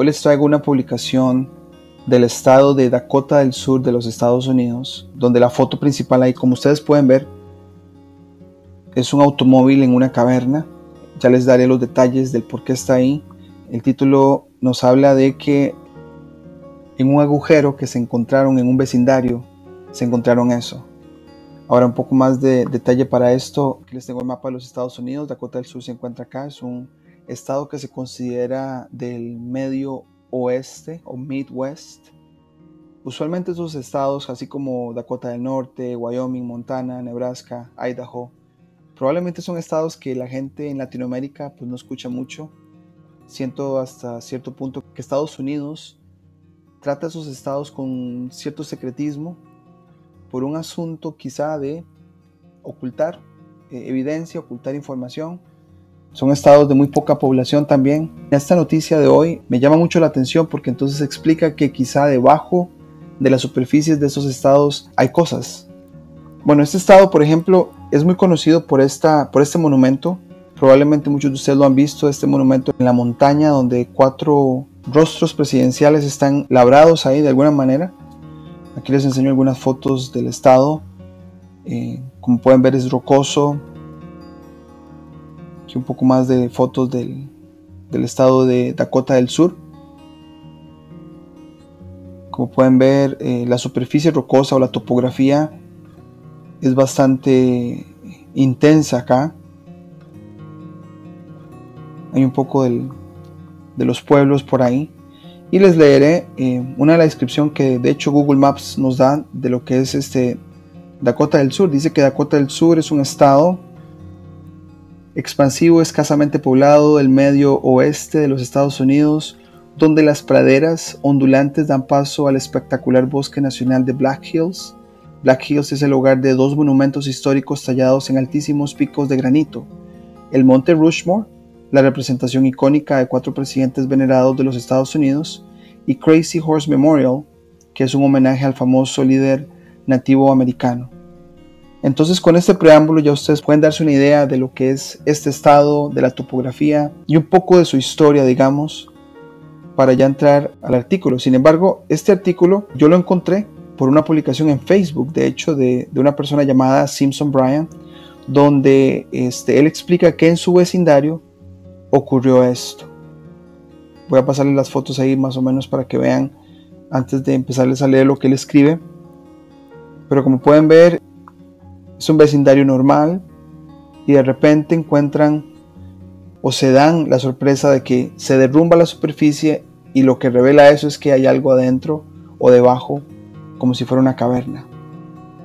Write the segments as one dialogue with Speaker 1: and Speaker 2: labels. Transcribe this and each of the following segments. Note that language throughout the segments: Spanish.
Speaker 1: Hoy les traigo una publicación del estado de Dakota del Sur de los Estados Unidos, donde la foto principal ahí, como ustedes pueden ver, es un automóvil en una caverna. Ya les daré los detalles del por qué está ahí. El título nos habla de que en un agujero que se encontraron en un vecindario, se encontraron eso. Ahora un poco más de detalle para esto. Les tengo el mapa de los Estados Unidos. Dakota del Sur se encuentra acá. Es un estado que se considera del medio oeste o Midwest. Usualmente esos estados, así como Dakota del Norte, Wyoming, Montana, Nebraska, Idaho, probablemente son estados que la gente en Latinoamérica pues no escucha mucho. Siento hasta cierto punto que Estados Unidos trata a esos estados con cierto secretismo por un asunto quizá de ocultar eh, evidencia, ocultar información son estados de muy poca población también. Esta noticia de hoy me llama mucho la atención porque entonces explica que quizá debajo de las superficies de esos estados hay cosas. Bueno, este estado, por ejemplo, es muy conocido por, esta, por este monumento. Probablemente muchos de ustedes lo han visto, este monumento en la montaña donde cuatro rostros presidenciales están labrados ahí de alguna manera. Aquí les enseño algunas fotos del estado. Eh, como pueden ver es rocoso, un poco más de fotos del, estado de Dakota del Sur. Como pueden ver, eh, la superficie rocosa o la topografía es bastante intensa acá. Hay un poco de los pueblos por ahí. Y les leeré eh, una de la descripción que de hecho Google Maps nos da de lo que es este Dakota del Sur. Dice que Dakota del Sur es un estado expansivo escasamente poblado del medio oeste de los Estados Unidos, donde las praderas ondulantes dan paso al espectacular bosque nacional de Black Hills. Black Hills es el hogar de dos monumentos históricos tallados en altísimos picos de granito. El Monte Rushmore, la representación icónica de cuatro presidentes venerados de los Estados Unidos, y Crazy Horse Memorial, que es un homenaje al famoso líder nativo americano. Entonces con este preámbulo ya ustedes pueden darse una idea de lo que es este estado, de la topografía y un poco de su historia, digamos, para ya entrar al artículo. Sin embargo, este artículo yo lo encontré por una publicación en Facebook, de hecho, de, una persona llamada Simpson Bryan, donde este, él explica que en su vecindario ocurrió esto. Voy a pasarles las fotos ahí más o menos para que vean antes de empezarles a leer lo que él escribe. Pero como pueden ver, es un vecindario normal y de repente encuentran o se dan la sorpresa de que se derrumba la superficie y lo que revela eso es que hay algo adentro o debajo como si fuera una caverna.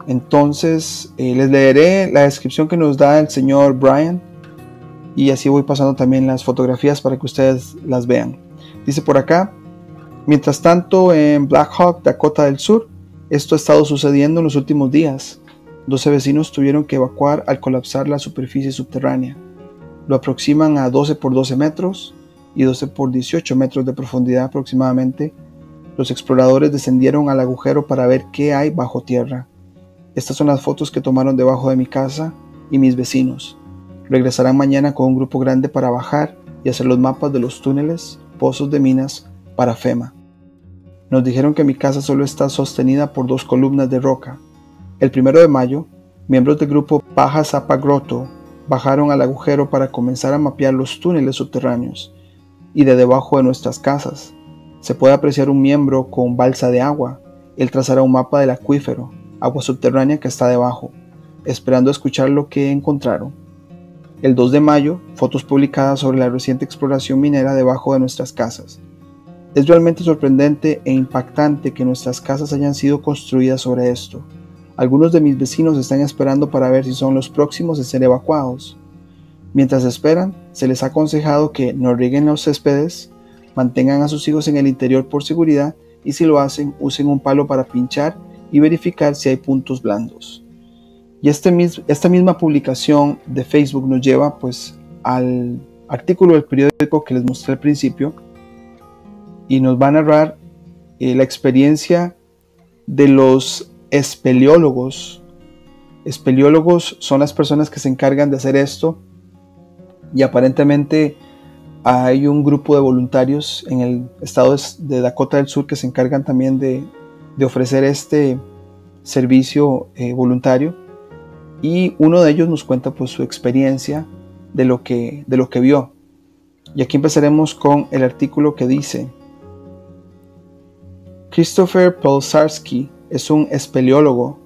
Speaker 1: Entonces eh, les leeré la descripción que nos da el señor Brian y así voy pasando también las fotografías para que ustedes las vean. Dice por acá, mientras tanto en Black Hawk, Dakota del Sur, esto ha estado sucediendo en los últimos días. 12 vecinos tuvieron que evacuar al colapsar la superficie subterránea. Lo aproximan a 12 por 12 metros y 12 por 18 metros de profundidad aproximadamente. Los exploradores descendieron al agujero para ver qué hay bajo tierra. Estas son las fotos que tomaron debajo de mi casa y mis vecinos. Regresarán mañana con un grupo grande para bajar y hacer los mapas de los túneles, pozos de minas para FEMA. Nos dijeron que mi casa solo está sostenida por dos columnas de roca, el primero de mayo, miembros del grupo Paja Zapa Grotto bajaron al agujero para comenzar a mapear los túneles subterráneos y de debajo de nuestras casas. Se puede apreciar un miembro con balsa de agua. Él trazará un mapa del acuífero, agua subterránea que está debajo, esperando escuchar lo que encontraron. El 2 de mayo, fotos publicadas sobre la reciente exploración minera debajo de nuestras casas. Es realmente sorprendente e impactante que nuestras casas hayan sido construidas sobre esto. Algunos de mis vecinos están esperando para ver si son los próximos a ser evacuados. Mientras esperan, se les ha aconsejado que no rieguen los céspedes, mantengan a sus hijos en el interior por seguridad y si lo hacen, usen un palo para pinchar y verificar si hay puntos blandos. Y este, esta misma publicación de Facebook nos lleva pues al artículo del periódico que les mostré al principio y nos va a narrar eh, la experiencia de los espeleólogos. Espeleólogos son las personas que se encargan de hacer esto y aparentemente Hay un grupo de voluntarios en el estado de Dakota del Sur que se encargan también de, ofrecer este servicio eh, voluntario y uno de ellos nos cuenta pues su experiencia de lo que, de lo que vio. Y aquí empezaremos con el artículo que dice, Christopher Polsarski es un espeleólogo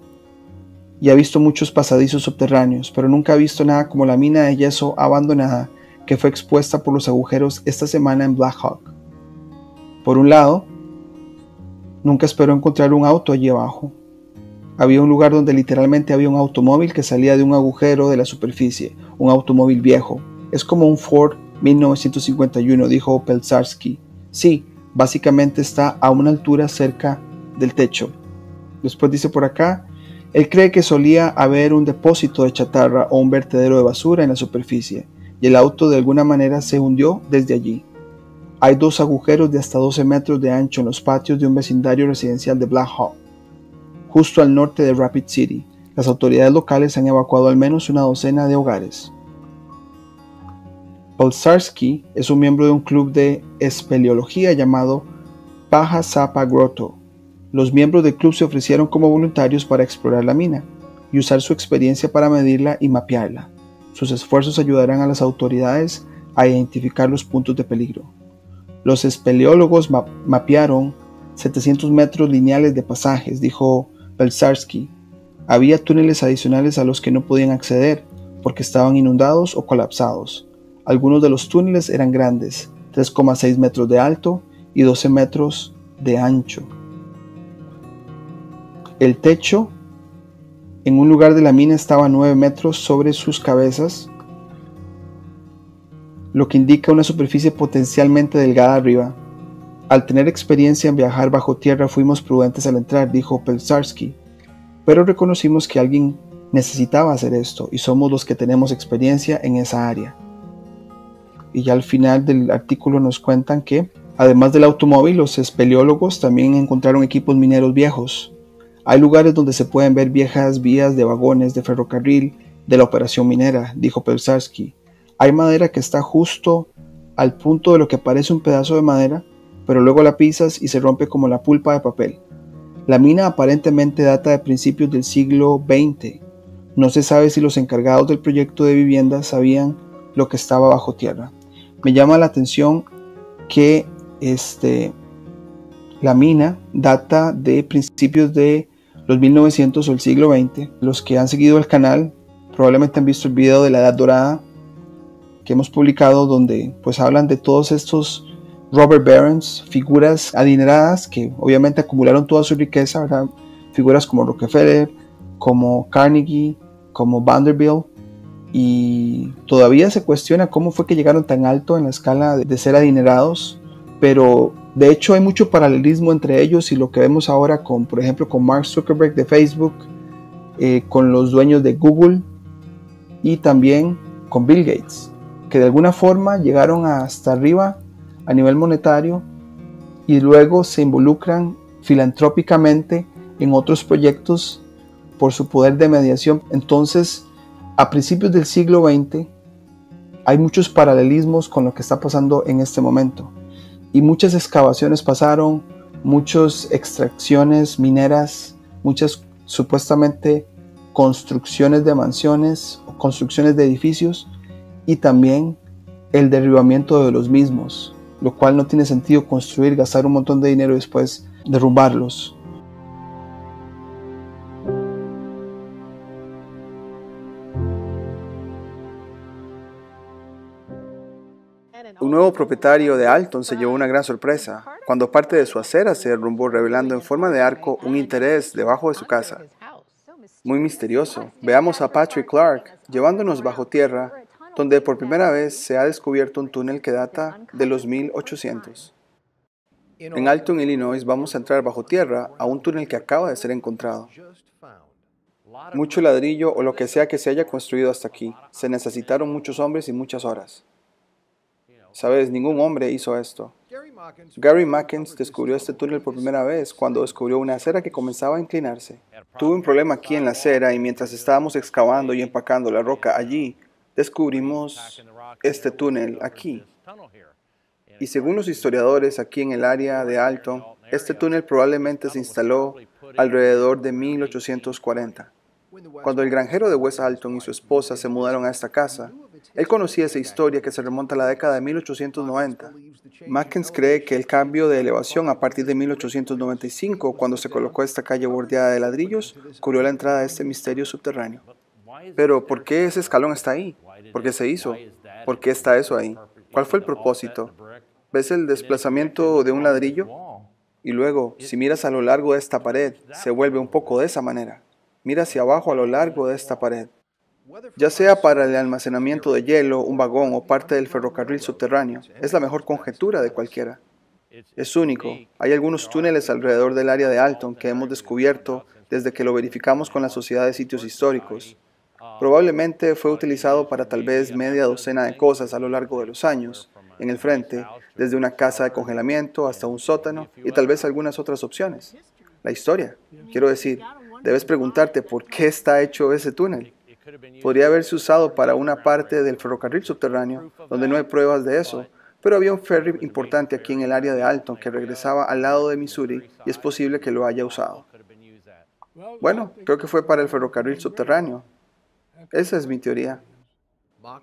Speaker 1: y ha visto muchos pasadizos subterráneos, pero nunca ha visto nada como la mina de yeso abandonada que fue expuesta por los agujeros esta semana en Black Hawk. Por un lado, nunca esperó encontrar un auto allí abajo. Había un lugar donde literalmente había un automóvil que salía de un agujero de la superficie, un automóvil viejo. Es como un Ford 1951, dijo Pelzarski. Sí, básicamente está a una altura cerca del techo. Después dice por acá, él cree que solía haber un depósito de chatarra o un vertedero de basura en la superficie, y el auto de alguna manera se hundió desde allí. Hay dos agujeros de hasta 12 metros de ancho en los patios de un vecindario residencial de Black Hawk, justo al norte de Rapid City. Las autoridades locales han evacuado al menos una docena de hogares. Polsarski es un miembro de un club de espeleología llamado Paja Zapa Grotto, los miembros del club se ofrecieron como voluntarios para explorar la mina y usar su experiencia para medirla y mapearla. Sus esfuerzos ayudarán a las autoridades a identificar los puntos de peligro. Los espeleólogos mapearon 700 metros lineales de pasajes, dijo Belsarsky. Había túneles adicionales a los que no podían acceder porque estaban inundados o colapsados. Algunos de los túneles eran grandes, 3,6 metros de alto y 12 metros de ancho. El techo en un lugar de la mina estaba a 9 metros sobre sus cabezas, lo que indica una superficie potencialmente delgada arriba. Al tener experiencia en viajar bajo tierra fuimos prudentes al entrar, dijo Pelsarsky, pero reconocimos que alguien necesitaba hacer esto y somos los que tenemos experiencia en esa área. Y ya al final del artículo nos cuentan que, además del automóvil, los espeleólogos también encontraron equipos mineros viejos, hay lugares donde se pueden ver viejas vías de vagones de ferrocarril de la operación minera, dijo Pelsarsky. Hay madera que está justo al punto de lo que parece un pedazo de madera, pero luego la pisas y se rompe como la pulpa de papel. La mina aparentemente data de principios del siglo XX. No se sabe si los encargados del proyecto de vivienda sabían lo que estaba bajo tierra. Me llama la atención que este, la mina data de principios de los 1900 o el siglo XX. Los que han seguido el canal probablemente han visto el video de la Edad Dorada que hemos publicado donde pues hablan de todos estos Robert Barons, figuras adineradas que obviamente acumularon toda su riqueza, figuras como Rockefeller, como Carnegie, como Vanderbilt, y todavía se cuestiona cómo fue que llegaron tan alto en la escala de ser adinerados, pero de hecho, hay mucho paralelismo entre ellos y lo que vemos ahora con, por ejemplo, con Mark Zuckerberg de Facebook, eh, con los dueños de Google y también con Bill Gates, que de alguna forma llegaron hasta arriba a nivel monetario y luego se involucran filantrópicamente en otros proyectos por su poder de mediación. Entonces, a principios del siglo XX, hay muchos paralelismos con lo que está pasando en este momento y muchas excavaciones pasaron, muchas extracciones mineras, muchas supuestamente construcciones de mansiones o construcciones de edificios y también el derribamiento de los mismos, lo cual no tiene sentido construir, gastar un montón de dinero y después derrumbarlos. Un nuevo propietario de Alton se llevó una gran sorpresa cuando parte de su acera se derrumbó revelando en forma de arco un interés debajo de su casa. Muy misterioso. Veamos a Patrick Clark llevándonos bajo tierra, donde por primera vez se ha descubierto un túnel que data de los 1800. En Alton, Illinois, vamos a entrar bajo tierra a un túnel que acaba de ser encontrado. Mucho ladrillo o lo que sea que se haya construido hasta aquí. Se necesitaron muchos hombres y muchas horas. Sabes, ningún hombre hizo esto. Gary Mackens descubrió este túnel por primera vez cuando descubrió una acera que comenzaba a inclinarse. Tuve un problema aquí en la acera y mientras estábamos excavando y empacando la roca allí, descubrimos este túnel aquí. Y según los historiadores aquí en el área de Alton, este túnel probablemente se instaló alrededor de 1840. Cuando el granjero de West Alton y su esposa se mudaron a esta casa, él conocía esa historia que se remonta a la década de 1890. Mackens cree que el cambio de elevación a partir de 1895, cuando se colocó esta calle bordeada de ladrillos, cubrió la entrada de este misterio subterráneo. Pero, ¿por qué ese escalón está ahí? ¿Por qué se hizo? ¿Por qué está eso ahí? ¿Cuál fue el propósito? ¿Ves el desplazamiento de un ladrillo? Y luego, si miras a lo largo de esta pared, se vuelve un poco de esa manera. Mira hacia abajo a lo largo de esta pared. Ya sea para el almacenamiento de hielo, un vagón o parte del ferrocarril subterráneo, es la mejor conjetura de cualquiera. Es único. Hay algunos túneles alrededor del área de Alton que hemos descubierto desde que lo verificamos con la Sociedad de Sitios Históricos. Probablemente fue utilizado para tal vez media docena de cosas a lo largo de los años, en el frente, desde una casa de congelamiento hasta un sótano y tal vez algunas otras opciones. La historia, quiero decir, debes preguntarte por qué está hecho ese túnel. Podría haberse usado para una parte del ferrocarril subterráneo, donde no hay pruebas de eso, pero había un ferry importante aquí en el área de Alton que regresaba al lado de Missouri y es posible que lo haya usado. Bueno, creo que fue para el ferrocarril subterráneo. Esa es mi teoría.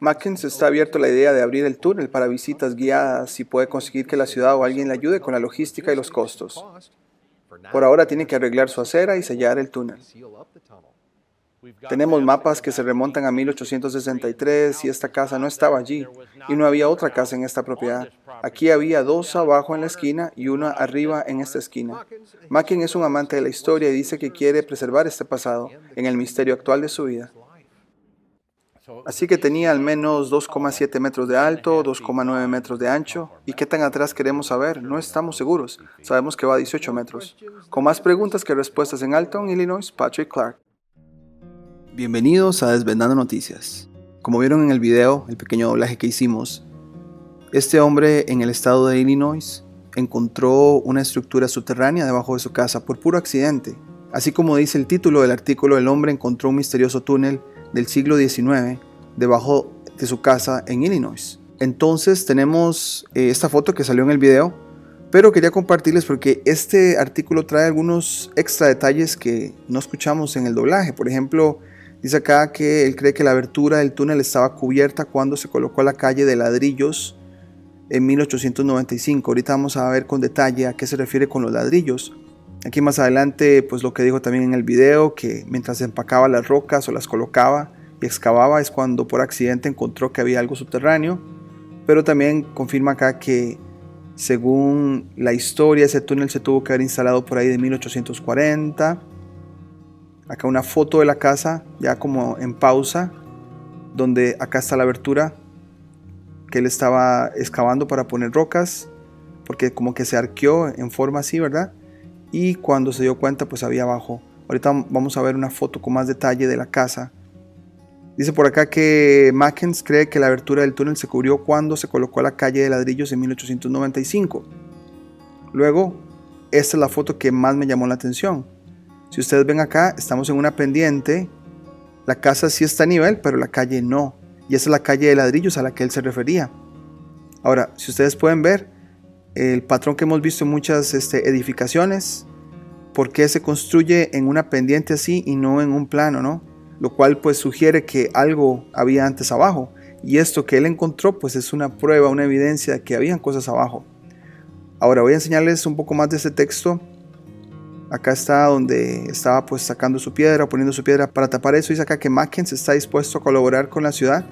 Speaker 1: Mackens está abierto a la idea de abrir el túnel para visitas guiadas si puede conseguir que la ciudad o alguien le ayude con la logística y los costos. Por ahora tiene que arreglar su acera y sellar el túnel. Tenemos mapas que se remontan a 1863 y esta casa no estaba allí y no había otra casa en esta propiedad. Aquí había dos abajo en la esquina y una arriba en esta esquina. Macken es un amante de la historia y dice que quiere preservar este pasado en el misterio actual de su vida. Así que tenía al menos 2,7 metros de alto, 2,9 metros de ancho. ¿Y qué tan atrás queremos saber? No estamos seguros. Sabemos que va a 18 metros. Con más preguntas que respuestas en Alton, Illinois, Patrick Clark. Bienvenidos a Desvendando Noticias. Como vieron en el video, el pequeño doblaje que hicimos, este hombre en el estado de Illinois encontró una estructura subterránea debajo de su casa por puro accidente. Así como dice el título del artículo, el hombre encontró un misterioso túnel del siglo XIX debajo de su casa en Illinois. Entonces tenemos eh, esta foto que salió en el video, pero quería compartirles porque este artículo trae algunos extra detalles que no escuchamos en el doblaje. Por ejemplo, Dice acá que él cree que la abertura del túnel estaba cubierta cuando se colocó la calle de ladrillos en 1895. Ahorita vamos a ver con detalle a qué se refiere con los ladrillos. Aquí más adelante, pues lo que dijo también en el video, que mientras empacaba las rocas o las colocaba y excavaba es cuando por accidente encontró que había algo subterráneo. Pero también confirma acá que según la historia ese túnel se tuvo que haber instalado por ahí de 1840 Acá una foto de la casa, ya como en pausa, donde acá está la abertura que él estaba excavando para poner rocas, porque como que se arqueó en forma así, ¿verdad? Y cuando se dio cuenta, pues había abajo. Ahorita vamos a ver una foto con más detalle de la casa. Dice por acá que Mackens cree que la abertura del túnel se cubrió cuando se colocó la calle de ladrillos en 1895. Luego, esta es la foto que más me llamó la atención. Si ustedes ven acá, estamos en una pendiente. La casa sí está a nivel, pero la calle no. Y esa es la calle de ladrillos a la que él se refería. Ahora, si ustedes pueden ver, el patrón que hemos visto en muchas este, edificaciones, ¿por qué se construye en una pendiente así y no en un plano, no? Lo cual pues sugiere que algo había antes abajo. Y esto que él encontró pues es una prueba, una evidencia de que habían cosas abajo. Ahora voy a enseñarles un poco más de este texto Acá está donde estaba pues sacando su piedra, poniendo su piedra para tapar eso. Dice acá que Mackens está dispuesto a colaborar con la ciudad,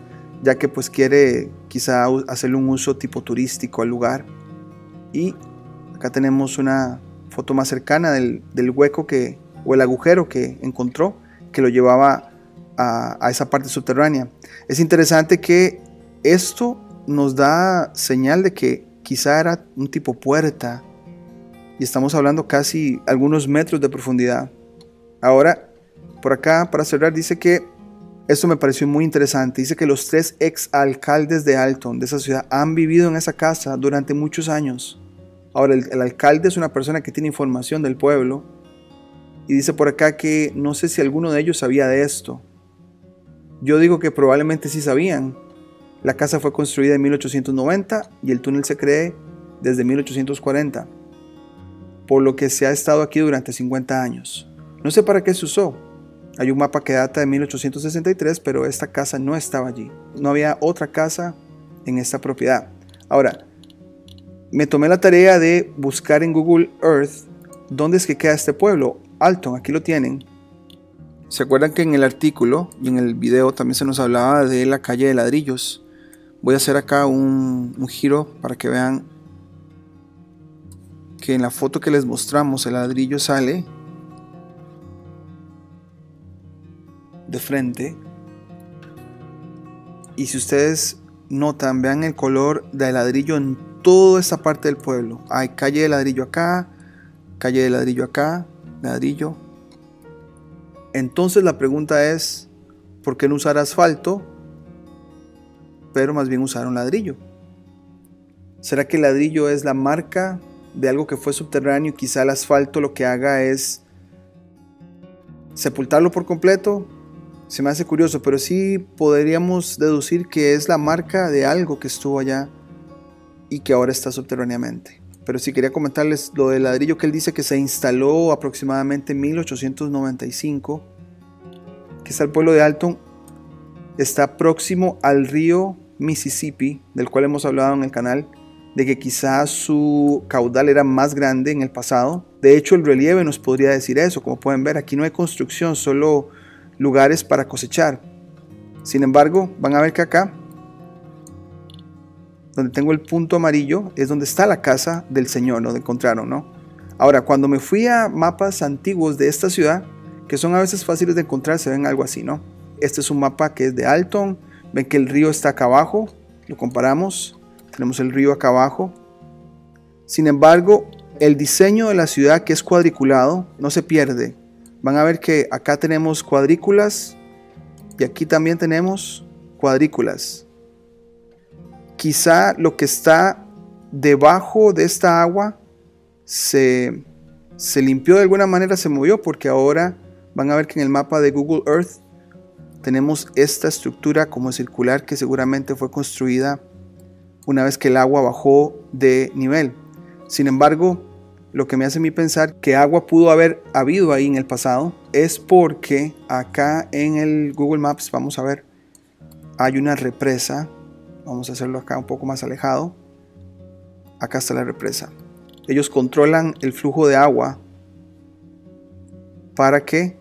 Speaker 1: ya que pues quiere quizá hacerle un uso tipo turístico al lugar. Y acá tenemos una foto más cercana del, hueco que, o el agujero que encontró, que lo llevaba a, a esa parte subterránea. Es interesante que esto nos da señal de que quizá era un tipo puerta y estamos hablando casi algunos metros de profundidad. Ahora, por acá, para cerrar, dice que esto me pareció muy interesante. Dice que los tres ex alcaldes de Alton, de esa ciudad, han vivido en esa casa durante muchos años. Ahora, el, el, alcalde es una persona que tiene información del pueblo. Y dice por acá que no sé si alguno de ellos sabía de esto. Yo digo que probablemente sí sabían. La casa fue construida en 1890 y el túnel se cree desde 1840, por lo que se ha estado aquí durante 50 años. No sé para qué se usó. Hay un mapa que data de 1863, pero esta casa no estaba allí. No había otra casa en esta propiedad. Ahora, me tomé la tarea de buscar en Google Earth dónde es que queda este pueblo. Alton, aquí lo tienen. ¿Se acuerdan que en el artículo y en el video también se nos hablaba de la calle de ladrillos? Voy a hacer acá un, un giro para que vean que en la foto que les mostramos el ladrillo sale de frente. Y si ustedes notan, vean el color del ladrillo en toda esta parte del pueblo. Hay calle de ladrillo acá, calle de ladrillo acá, ladrillo. Entonces la pregunta es, ¿por qué no usar asfalto? Pero más bien usar un ladrillo. ¿Será que el ladrillo es la marca de algo que fue subterráneo quizá el asfalto lo que haga es sepultarlo por completo? Se me hace curioso, pero sí podríamos deducir que es la marca de algo que estuvo allá y que ahora está subterráneamente. Pero sí quería comentarles lo del ladrillo que él dice que se instaló aproximadamente en 1895, que está el pueblo de Alton, está próximo al río Mississippi, del cual hemos hablado en el canal, de que quizás su caudal era más grande en el pasado. De hecho, el relieve nos podría decir eso. Como pueden ver, aquí no hay construcción, solo lugares para cosechar. Sin embargo, van a ver que acá donde tengo el punto amarillo, es donde está la casa del Señor, donde encontraron, ¿no? Ahora, cuando me fui a mapas antiguos de esta ciudad, que son a veces fáciles de encontrar, se ven algo así, ¿no? Este es un mapa que es de Alton, ven que el río está acá abajo, lo comparamos, tenemos el río acá abajo. Sin embargo, el diseño de la ciudad que es cuadriculado no se pierde. Van a ver que acá tenemos cuadrículas y aquí también tenemos cuadrículas quizá lo que está debajo de esta agua se, se limpió de alguna manera, se movió, porque ahora van a ver que en el mapa de Google Earth tenemos esta estructura como circular que seguramente fue construida una vez que el agua bajó de nivel. Sin embargo, lo que me hace a mí pensar que agua pudo haber habido ahí en el pasado es porque acá en el Google Maps, vamos a ver, hay una represa Vamos a hacerlo acá un poco más alejado. Acá está la represa. Ellos controlan el flujo de agua para que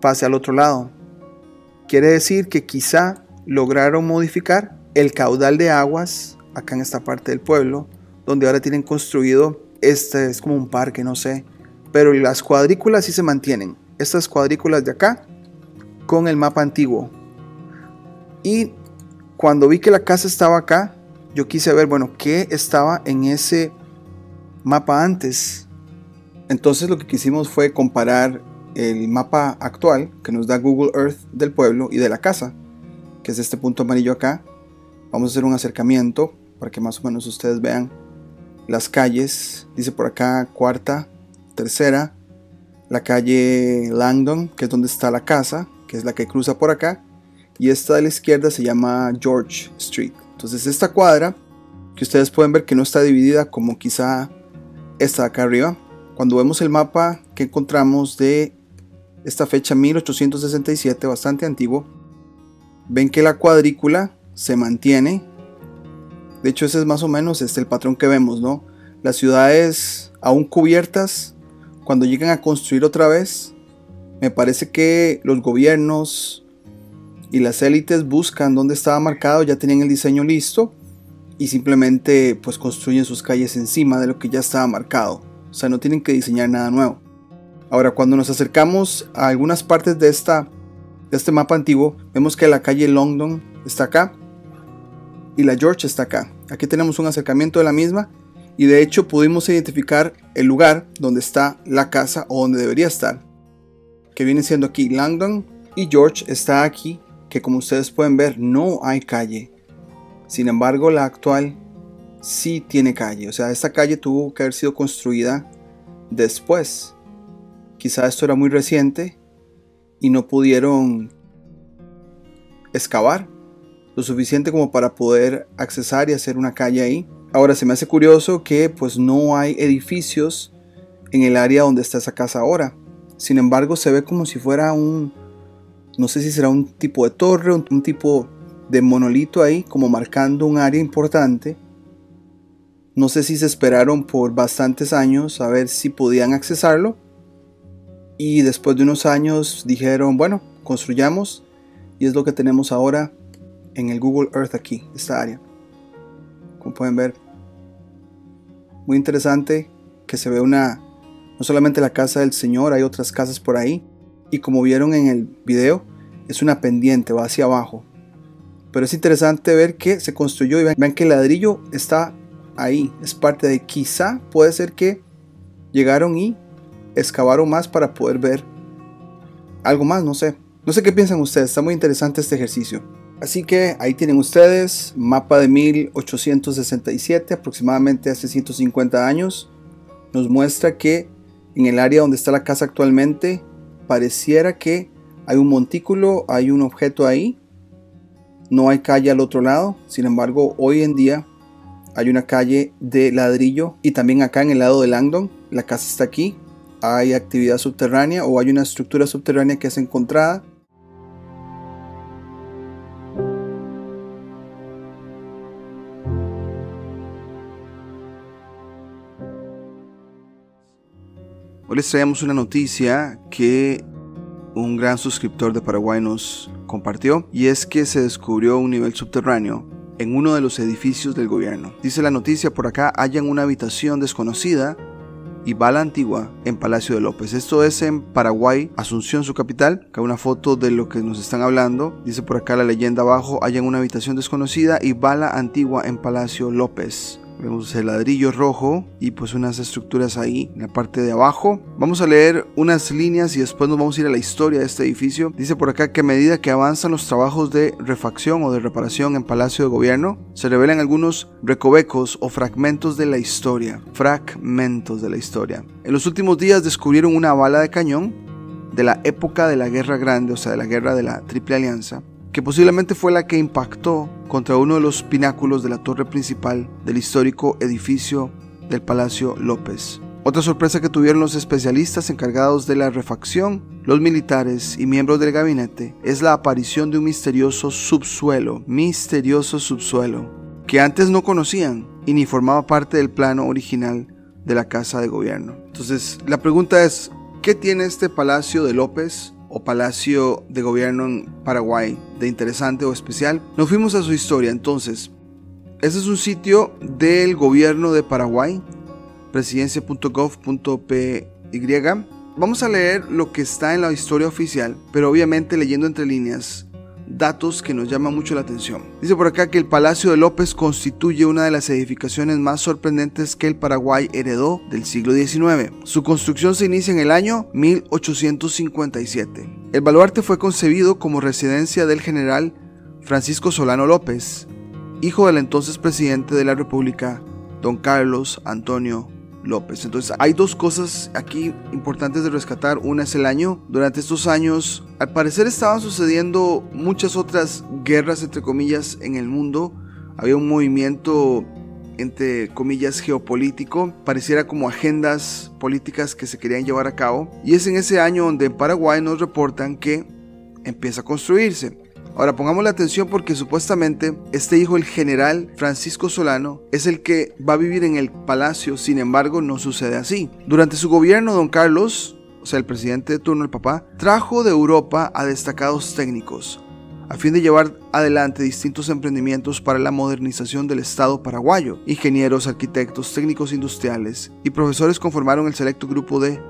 Speaker 1: pase al otro lado. Quiere decir que quizá lograron modificar el caudal de aguas acá en esta parte del pueblo, donde ahora tienen construido, este es como un parque, no sé, pero las cuadrículas sí se mantienen. Estas cuadrículas de acá con el mapa antiguo. Y cuando vi que la casa estaba acá, yo quise ver, bueno, qué estaba en ese mapa antes. Entonces lo que quisimos fue comparar el mapa actual que nos da Google Earth del pueblo y de la casa, que es este punto amarillo acá. Vamos a hacer un acercamiento para que más o menos ustedes vean las calles. Dice por acá cuarta, tercera, la calle Langdon, que es donde está la casa, que es la que cruza por acá y esta de la izquierda se llama George Street. Entonces esta cuadra, que ustedes pueden ver que no está dividida como quizá esta de acá arriba, cuando vemos el mapa que encontramos de esta fecha 1867, bastante antiguo, ven que la cuadrícula se mantiene. De hecho, ese es más o menos este el patrón que vemos, ¿no? Las ciudades aún cubiertas, cuando llegan a construir otra vez, me parece que los gobiernos y las élites buscan dónde estaba marcado, ya tenían el diseño listo y simplemente pues construyen sus calles encima de lo que ya estaba marcado. O sea, no tienen que diseñar nada nuevo. Ahora, cuando nos acercamos a algunas partes de, esta, de este mapa antiguo, vemos que la calle London está acá y la George está acá. Aquí tenemos un acercamiento de la misma y de hecho pudimos identificar el lugar donde está la casa o donde debería estar. Que viene siendo aquí London y George está aquí que como ustedes pueden ver no hay calle. Sin embargo, la actual sí tiene calle. O sea, esta calle tuvo que haber sido construida después. Quizá esto era muy reciente y no pudieron excavar lo suficiente como para poder accesar y hacer una calle ahí. Ahora se me hace curioso que pues no hay edificios en el área donde está esa casa ahora. Sin embargo, se ve como si fuera un, no sé si será un tipo de torre, un, un tipo de monolito ahí, como marcando un área importante. No sé si se esperaron por bastantes años a ver si podían accesarlo. Y después de unos años dijeron, bueno, construyamos. Y es lo que tenemos ahora en el Google Earth aquí, esta área. Como pueden ver. Muy interesante que se ve una, no solamente la casa del Señor, hay otras casas por ahí. Y como vieron en el video, es una pendiente, va hacia abajo. Pero es interesante ver que se construyó y vean, que el ladrillo está ahí, es parte de quizá puede ser que llegaron y excavaron más para poder ver algo más, no sé. No sé qué piensan ustedes, está muy interesante este ejercicio. Así que ahí tienen ustedes, mapa de 1867, aproximadamente hace 150 años. Nos muestra que en el área donde está la casa actualmente, pareciera que hay un montículo, hay un objeto ahí no hay calle al otro lado, sin embargo hoy en día hay una calle de ladrillo y también acá en el lado de Langdon, la casa está aquí, hay actividad subterránea o hay una estructura subterránea que es encontrada. Hoy les traemos una noticia que un gran suscriptor de Paraguay nos compartió y es que se descubrió un nivel subterráneo en uno de los edificios del gobierno. Dice la noticia por acá, hallan una habitación desconocida y bala antigua en Palacio de López. Esto es en Paraguay, Asunción, su capital. Acá una foto de lo que nos están hablando. Dice por acá la leyenda abajo, hallan una habitación desconocida y bala antigua en Palacio López. Vemos el ladrillo rojo y pues unas estructuras ahí en la parte de abajo. Vamos a leer unas líneas y después nos vamos a ir a la historia de este edificio. Dice por acá que a medida que avanzan los trabajos de refacción o de reparación en Palacio de Gobierno, se revelan algunos recovecos o fragmentos de la historia. Fragmentos de la historia. En los últimos días descubrieron una bala de cañón de la época de la Guerra Grande, o sea, de la Guerra de la Triple Alianza, que posiblemente fue la que impactó contra uno de los pináculos de la torre principal del histórico edificio del Palacio López. Otra sorpresa que tuvieron los especialistas encargados de la refacción, los militares y miembros del gabinete es la aparición de un misterioso subsuelo, misterioso subsuelo, que antes no conocían y ni formaba parte del plano original de la Casa de Gobierno. Entonces, la pregunta es, ¿qué tiene este Palacio de López o Palacio de Gobierno en Paraguay de interesante o especial. Nos fuimos a su historia entonces. Este es un sitio del gobierno de Paraguay, presidencia.gov.py. Vamos a leer lo que está en la historia oficial, pero obviamente leyendo entre líneas datos que nos llaman mucho la atención. Dice por acá que el Palacio de López constituye una de las edificaciones más sorprendentes que el Paraguay heredó del siglo XIX. Su construcción se inicia en el año 1857. El baluarte fue concebido como residencia del general Francisco Solano López, hijo del entonces presidente de la República, don Carlos Antonio López. Entonces hay dos cosas aquí importantes de rescatar. Una es el año. Durante estos años, al parecer estaban sucediendo muchas otras guerras, entre comillas, en el mundo. Había un movimiento, entre comillas, geopolítico. Pareciera como agendas políticas que se querían llevar a cabo. Y es en ese año donde en Paraguay nos reportan que empieza a construirse. Ahora pongamos la atención porque supuestamente este hijo, el general Francisco Solano, es el que va a vivir en el palacio, sin embargo no sucede así. Durante su gobierno, don Carlos, o sea, el presidente de turno, el papá, trajo de Europa a destacados técnicos, a fin de llevar adelante distintos emprendimientos para la modernización del Estado paraguayo. Ingenieros, arquitectos, técnicos industriales y profesores conformaron el selecto grupo de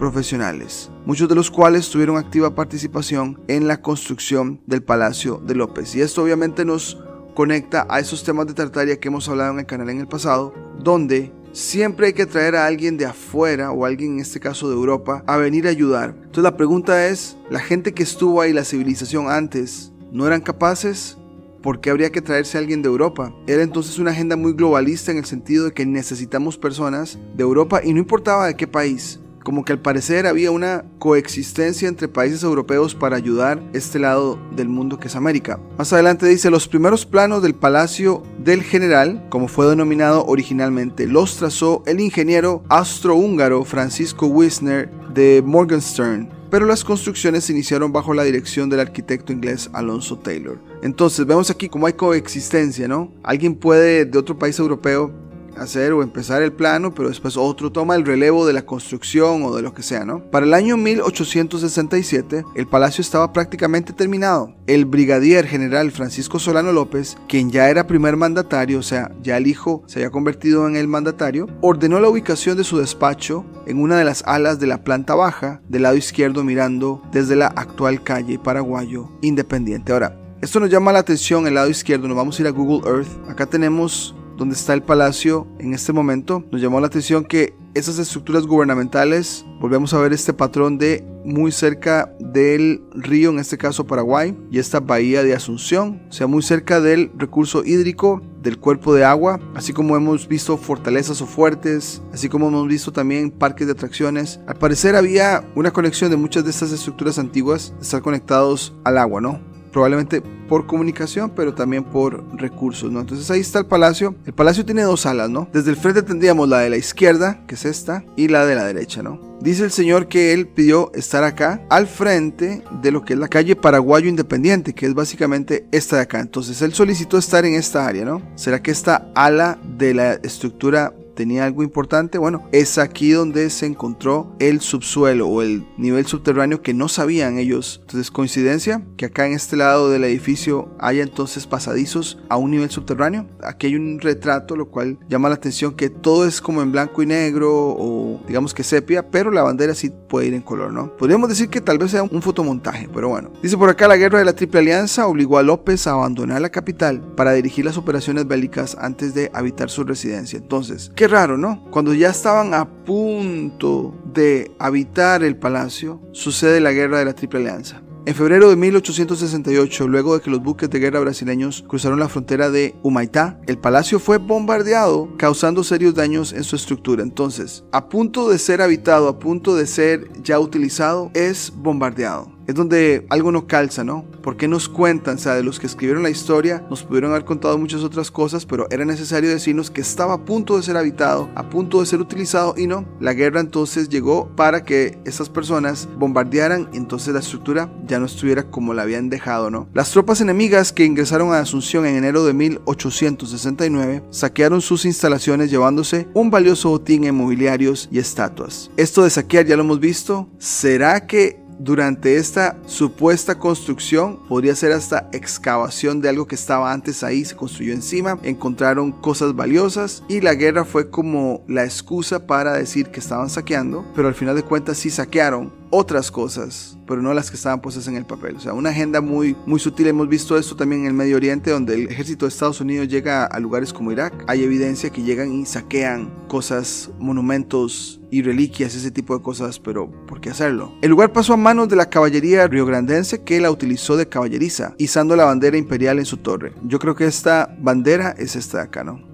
Speaker 1: profesionales, muchos de los cuales tuvieron activa participación en la construcción del Palacio de López. Y esto obviamente nos conecta a esos temas de Tartaria que hemos hablado en el canal en el pasado, donde siempre hay que traer a alguien de afuera o alguien en este caso de Europa a venir a ayudar. Entonces la pregunta es, ¿la gente que estuvo ahí, la civilización antes, no eran capaces? ¿Por qué habría que traerse a alguien de Europa? Era entonces una agenda muy globalista en el sentido de que necesitamos personas de Europa y no importaba de qué país, como que al parecer había una coexistencia entre países europeos para ayudar este lado del mundo que es América. Más adelante dice, los primeros planos del Palacio del General, como fue denominado originalmente, los trazó el ingeniero astrohúngaro Francisco Wisner de Morgenstern, pero las construcciones se iniciaron bajo la dirección del arquitecto inglés Alonso Taylor. Entonces vemos aquí cómo hay coexistencia, ¿no? Alguien puede de otro país europeo hacer o empezar el plano, pero después otro toma el relevo de la construcción o de lo que sea, ¿no? Para el año 1867, el palacio estaba prácticamente terminado. El brigadier general Francisco Solano López, quien ya era primer mandatario, o sea, ya el hijo se había convertido en el mandatario, ordenó la ubicación de su despacho en una de las alas de la planta baja, del lado izquierdo mirando desde la actual calle Paraguayo Independiente. Ahora, esto nos llama la atención el lado izquierdo, nos vamos a ir a Google Earth. Acá tenemos donde está el palacio en este momento, nos llamó la atención que esas estructuras gubernamentales, volvemos a ver este patrón de muy cerca del río, en este caso Paraguay, y esta bahía de Asunción, o sea, muy cerca del recurso hídrico, del cuerpo de agua, así como hemos visto fortalezas o fuertes, así como hemos visto también parques de atracciones. Al parecer había una conexión de muchas de estas estructuras antiguas estar conectados al agua, ¿no? Probablemente por comunicación, pero también por recursos, ¿no? Entonces ahí está el palacio. El palacio tiene dos alas, ¿no? Desde el frente tendríamos la de la izquierda, que es esta, y la de la derecha, ¿no? Dice el señor que él pidió estar acá, al frente de lo que es la calle Paraguayo Independiente, que es básicamente esta de acá. Entonces él solicitó estar en esta área, ¿no? ¿Será que esta ala de la estructura tenía algo importante, bueno, es aquí donde se encontró el subsuelo o el nivel subterráneo que no sabían ellos. Entonces, coincidencia que acá en este lado del edificio haya entonces pasadizos a un nivel subterráneo. Aquí hay un retrato, lo cual llama la atención que todo es como en blanco y negro o digamos que sepia, pero la bandera sí puede ir en color, ¿no? Podríamos decir que tal vez sea un fotomontaje, pero bueno. Dice por acá, la guerra de la Triple Alianza obligó a López a abandonar la capital para dirigir las operaciones bélicas antes de habitar su residencia. Entonces, ¿qué raro, ¿no? Cuando ya estaban a punto de habitar el palacio, sucede la guerra de la Triple Alianza. En febrero de 1868, luego de que los buques de guerra brasileños cruzaron la frontera de Humaitá, el palacio fue bombardeado, causando serios daños en su estructura. Entonces, a punto de ser habitado, a punto de ser ya utilizado, es bombardeado es donde algo no calza, ¿no? ¿Por qué nos cuentan? O sea, de los que escribieron la historia, nos pudieron haber contado muchas otras cosas, pero era necesario decirnos que estaba a punto de ser habitado, a punto de ser utilizado y no. La guerra entonces llegó para que esas personas bombardearan, entonces la estructura ya no estuviera como la habían dejado, ¿no? Las tropas enemigas que ingresaron a Asunción en enero de 1869 saquearon sus instalaciones llevándose un valioso botín en mobiliarios y estatuas. Esto de saquear ya lo hemos visto. ¿Será que durante esta supuesta construcción, podría ser hasta excavación de algo que estaba antes ahí, se construyó encima, encontraron cosas valiosas y la guerra fue como la excusa para decir que estaban saqueando, pero al final de cuentas sí saquearon otras cosas, pero no las que estaban puestas en el papel. O sea, una agenda muy, muy sutil. Hemos visto esto también en el Medio Oriente, donde el ejército de Estados Unidos llega a lugares como Irak. Hay evidencia que llegan y saquean cosas, monumentos y reliquias, ese tipo de cosas, pero ¿por qué hacerlo? El lugar pasó a manos de la caballería riograndense que la utilizó de caballeriza, izando la bandera imperial en su torre. Yo creo que esta bandera es esta de acá, ¿no?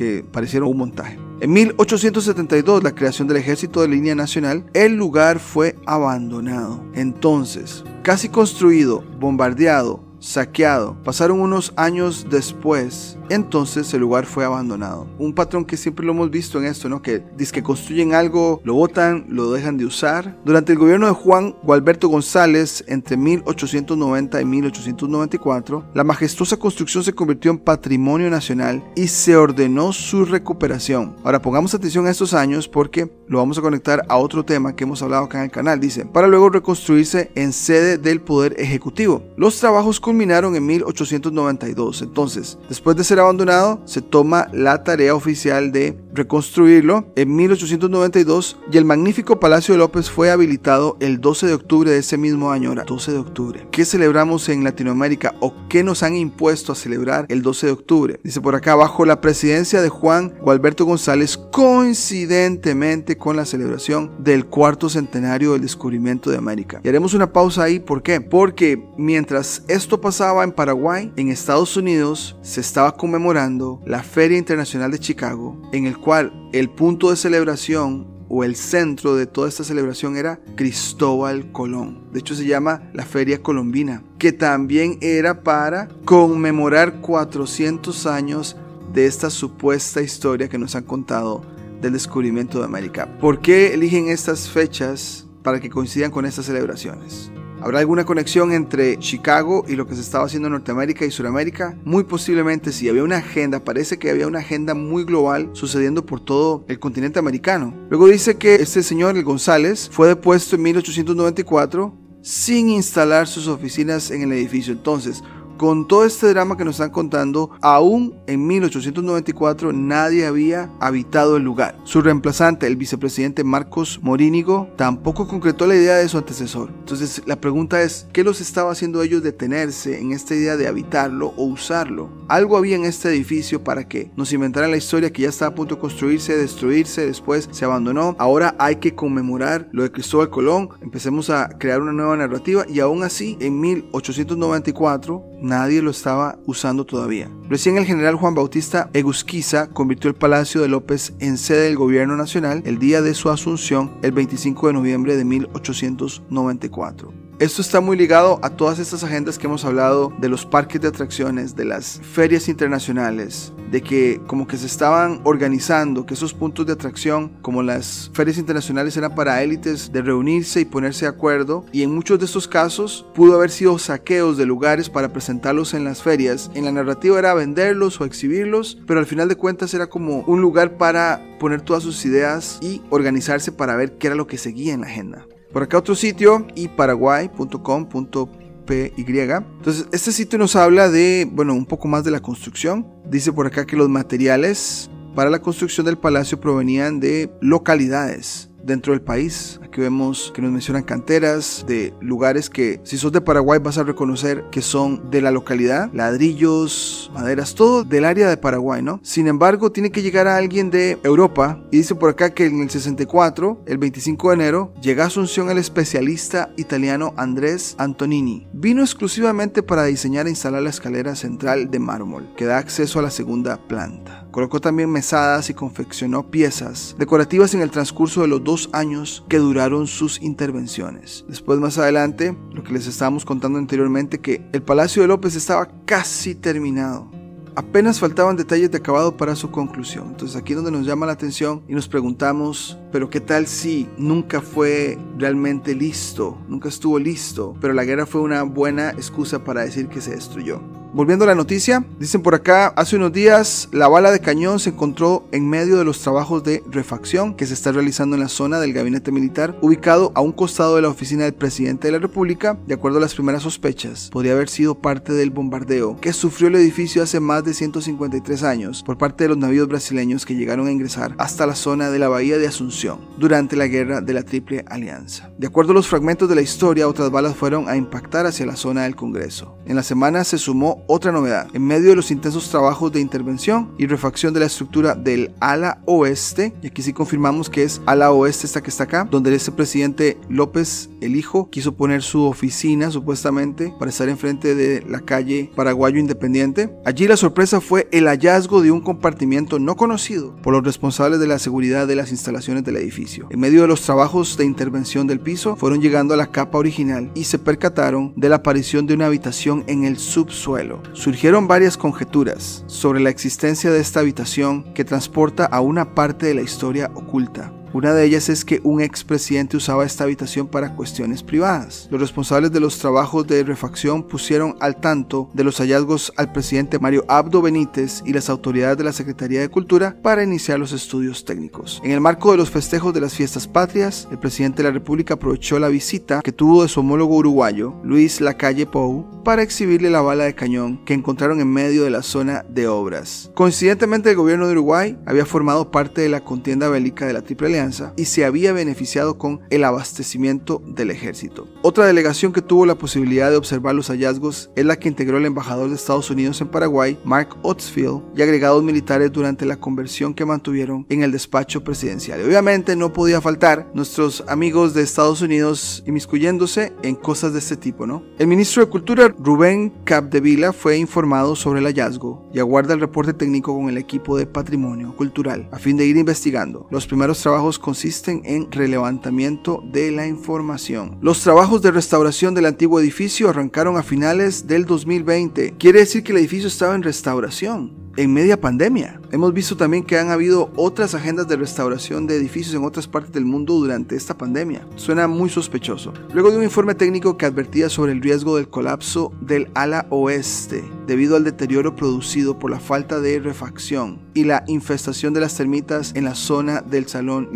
Speaker 1: Que parecieron un montaje. En 1872, la creación del Ejército de Línea Nacional, el lugar fue abandonado. Entonces, casi construido, bombardeado, saqueado. Pasaron unos años después, entonces el lugar fue abandonado. Un patrón que siempre lo hemos visto en esto, ¿no? Que dice que construyen algo, lo botan, lo dejan de usar. Durante el gobierno de Juan Gualberto González, entre 1890 y 1894, la majestuosa construcción se convirtió en patrimonio nacional y se ordenó su recuperación. Ahora pongamos atención a estos años porque lo vamos a conectar a otro tema que hemos hablado acá en el canal. Dice, para luego reconstruirse en sede del Poder Ejecutivo. Los trabajos culminaron en 1892. Entonces, después de ser abandonado, se toma la tarea oficial de reconstruirlo en 1892 y el magnífico Palacio de López fue habilitado el 12 de octubre de ese mismo año. Ahora, 12 de octubre. ¿Qué celebramos en Latinoamérica o qué nos han impuesto a celebrar el 12 de octubre? Dice por acá, bajo la presidencia de Juan Gualberto González, coincidentemente con la celebración del cuarto centenario del descubrimiento de América. Y haremos una pausa ahí, ¿por qué? Porque mientras esto pasaba en Paraguay, en Estados Unidos se estaba conmemorando la Feria Internacional de Chicago, en el cual el punto de celebración o el centro de toda esta celebración era Cristóbal Colón. De hecho se llama la Feria Colombina, que también era para conmemorar 400 años de esta supuesta historia que nos han contado del descubrimiento de América. ¿Por qué eligen estas fechas para que coincidan con estas celebraciones? ¿Habrá alguna conexión entre Chicago y lo que se estaba haciendo en Norteamérica y Sudamérica? Muy posiblemente sí. Había una agenda, parece que había una agenda muy global sucediendo por todo el continente americano. Luego dice que este señor, el González, fue depuesto en 1894 sin instalar sus oficinas en el edificio. Entonces, con todo este drama que nos están contando, aún en 1894 nadie había habitado el lugar. Su reemplazante, el vicepresidente Marcos Morínigo, tampoco concretó la idea de su antecesor. Entonces la pregunta es, ¿qué los estaba haciendo ellos detenerse en esta idea de habitarlo o usarlo? Algo había en este edificio para que nos inventaran la historia que ya estaba a punto de construirse, destruirse, después se abandonó. Ahora hay que conmemorar lo de Cristóbal Colón, empecemos a crear una nueva narrativa y aún así en 1894 nadie lo estaba usando todavía. Recién el general Juan Bautista Egusquiza convirtió el Palacio de López en sede del gobierno nacional el día de su asunción, el 25 de noviembre de 1894. Esto está muy ligado a todas estas agendas que hemos hablado de los parques de atracciones, de las ferias internacionales, de que como que se estaban organizando, que esos puntos de atracción, como las ferias internacionales, eran para élites de reunirse y ponerse de acuerdo. Y en muchos de estos casos pudo haber sido saqueos de lugares para presentarlos en las ferias. En la narrativa era venderlos o exhibirlos, pero al final de cuentas era como un lugar para poner todas sus ideas y organizarse para ver qué era lo que seguía en la agenda. Por acá otro sitio, iparaguay.com.py. Entonces, este sitio nos habla de, bueno, un poco más de la construcción. Dice por acá que los materiales para la construcción del palacio provenían de localidades dentro del país. Aquí vemos que nos mencionan canteras de lugares que si sos de Paraguay vas a reconocer que son de la localidad, ladrillos, maderas, todo del área de Paraguay, ¿no? Sin embargo, tiene que llegar a alguien de Europa y dice por acá que en el 64, el 25 de enero, llega a Asunción el especialista italiano Andrés Antonini. Vino exclusivamente para diseñar e instalar la escalera central de mármol que da acceso a la segunda planta. Colocó también mesadas y confeccionó piezas decorativas en el transcurso de los dos años que duraron sus intervenciones. Después más adelante, lo que les estábamos contando anteriormente, que el Palacio de López estaba casi terminado. Apenas faltaban detalles de acabado para su conclusión. Entonces aquí es donde nos llama la atención y nos preguntamos, pero ¿qué tal si nunca fue realmente listo? Nunca estuvo listo, pero la guerra fue una buena excusa para decir que se destruyó. Volviendo a la noticia, dicen por acá, hace unos días la bala de cañón se encontró en medio de los trabajos de refacción que se está realizando en la zona del gabinete militar, ubicado a un costado de la oficina del presidente de la República. De acuerdo a las primeras sospechas, podría haber sido parte del bombardeo que sufrió el edificio hace más de 153 años por parte de los navíos brasileños que llegaron a ingresar hasta la zona de la bahía de Asunción durante la guerra de la Triple Alianza. De acuerdo a los fragmentos de la historia, otras balas fueron a impactar hacia la zona del Congreso. En la semana se sumó otra novedad. En medio de los intensos trabajos de intervención y refacción de la estructura del ala oeste, y aquí sí confirmamos que es ala oeste esta que está acá, donde este presidente López, el hijo, quiso poner su oficina supuestamente para estar enfrente de la calle Paraguayo Independiente. Allí la sorpresa fue el hallazgo de un compartimiento no conocido por los responsables de la seguridad de las instalaciones del edificio. En medio de los trabajos de intervención del piso, fueron llegando a la capa original y se percataron de la aparición de una habitación en el subsuelo surgieron varias conjeturas sobre la existencia de esta habitación que transporta a una parte de la historia oculta. Una de ellas es que un expresidente usaba esta habitación para cuestiones privadas. Los responsables de los trabajos de refacción pusieron al tanto de los hallazgos al presidente Mario Abdo Benítez y las autoridades de la Secretaría de Cultura para iniciar los estudios técnicos. En el marco de los festejos de las fiestas patrias, el presidente de la República aprovechó la visita que tuvo de su homólogo uruguayo, Luis Lacalle Pou, para exhibirle la bala de cañón que encontraron en medio de la zona de obras. Coincidentemente, el gobierno de Uruguay había formado parte de la contienda bélica de la Triple Alianza y se había beneficiado con el abastecimiento del ejército. Otra delegación que tuvo la posibilidad de observar los hallazgos es la que integró el embajador de Estados Unidos en Paraguay, Mark Otsfield, y agregados militares durante la conversión que mantuvieron en el despacho presidencial. obviamente no podía faltar nuestros amigos de Estados Unidos inmiscuyéndose en cosas de este tipo, ¿no? El ministro de Cultura, Rubén Capdevila, fue informado sobre el hallazgo y aguarda el reporte técnico con el equipo de patrimonio cultural a fin de ir investigando los primeros trabajos consisten en relevantamiento de la información. Los trabajos de restauración del antiguo edificio arrancaron a finales del 2020. Quiere decir que el edificio estaba en restauración en media pandemia. Hemos visto también que han habido otras agendas de restauración de edificios en otras partes del mundo durante esta pandemia. Suena muy sospechoso. Luego de un informe técnico que advertía sobre el riesgo del colapso del ala oeste debido al deterioro producido por la falta de refacción y la infestación de las termitas en la zona del Salón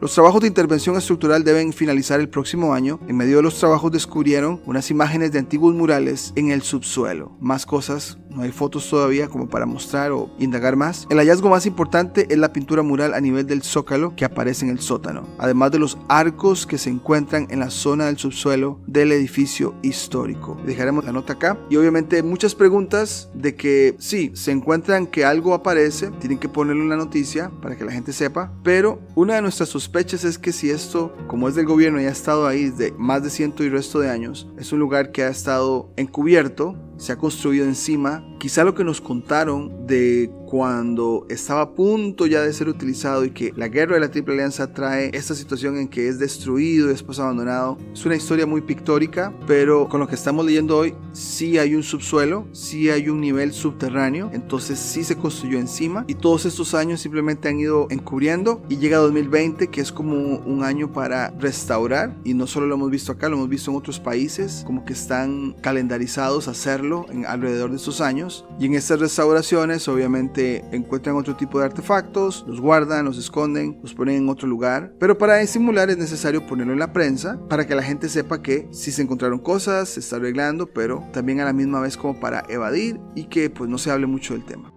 Speaker 1: Los trabajos de intervención estructural deben finalizar el próximo año. En medio de los trabajos descubrieron unas imágenes de antiguos murales en el subsuelo. Más cosas, no hay fotos todavía como para mostrar o indagar más. El hallazgo más importante es la pintura mural a nivel del zócalo que aparece en el sótano, además de los arcos que se encuentran en la zona del subsuelo del edificio histórico. Dejaremos la nota acá y obviamente muchas preguntas de que sí, se encuentran que algo aparece, tienen que ponerlo en la noticia para que la gente sepa, pero una de nuestras sospechas es que si esto, como es del gobierno y ha estado ahí de más de ciento y resto de años, es un lugar que ha estado encubierto, se ha construido encima, quizá lo que nos contaron de cuando estaba a punto ya de ser utilizado y que la guerra de la Triple Alianza trae esta situación en que es destruido y después abandonado. Es una historia muy pictórica, pero con lo que estamos leyendo hoy sí hay un subsuelo, sí hay un nivel subterráneo, entonces sí se construyó encima y todos estos años simplemente han ido encubriendo y llega 2020 que es como un año para restaurar y no solo lo hemos visto acá, lo hemos visto en otros países como que están calendarizados a hacerlo en alrededor de estos años y en estas restauraciones obviamente encuentran otro tipo de artefactos, los guardan, los esconden, los ponen en otro lugar. Pero para simular es necesario ponerlo en la prensa para que la gente sepa que si se encontraron cosas, se está arreglando, pero también a la misma vez como para evadir y que pues no se hable mucho del tema.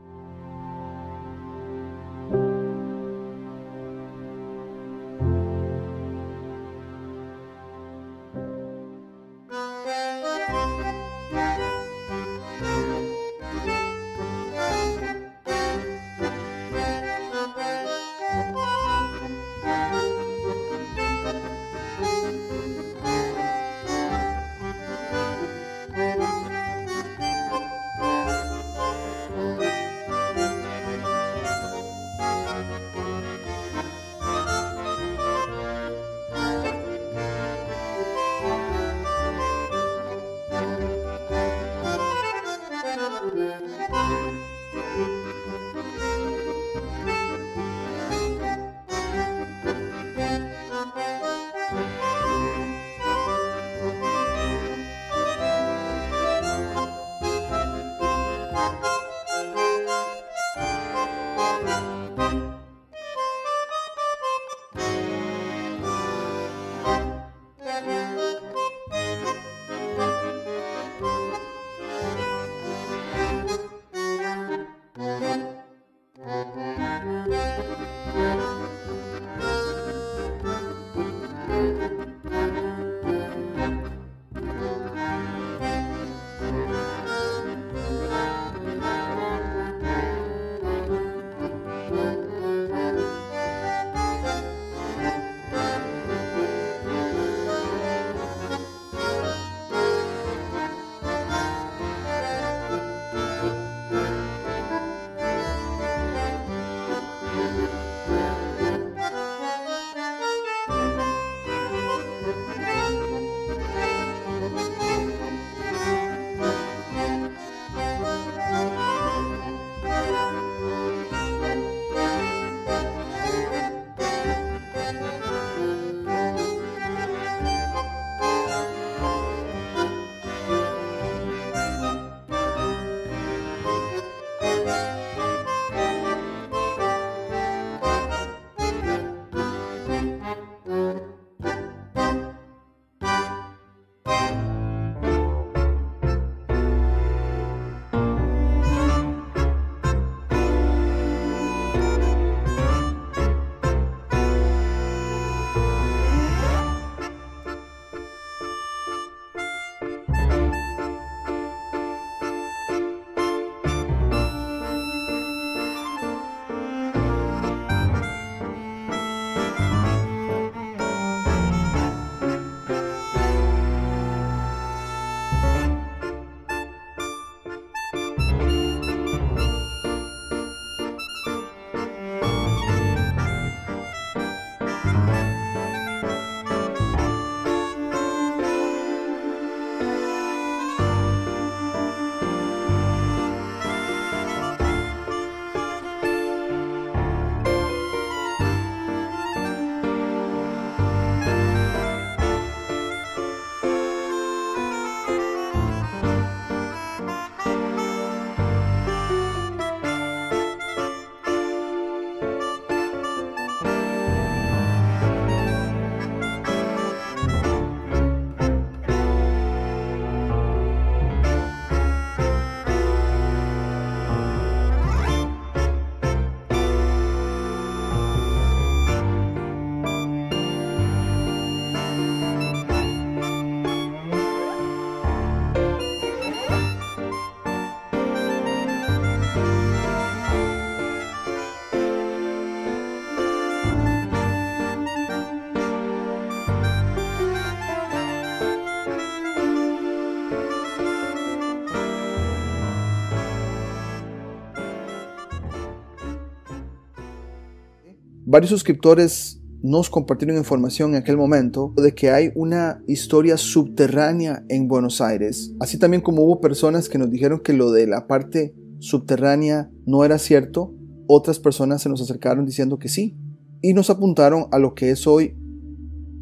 Speaker 1: Varios suscriptores nos compartieron información en aquel momento de que hay una historia subterránea en Buenos Aires, así también como hubo personas que nos dijeron que lo de la parte subterránea no era cierto, otras personas se nos acercaron diciendo que sí y nos apuntaron a lo que es hoy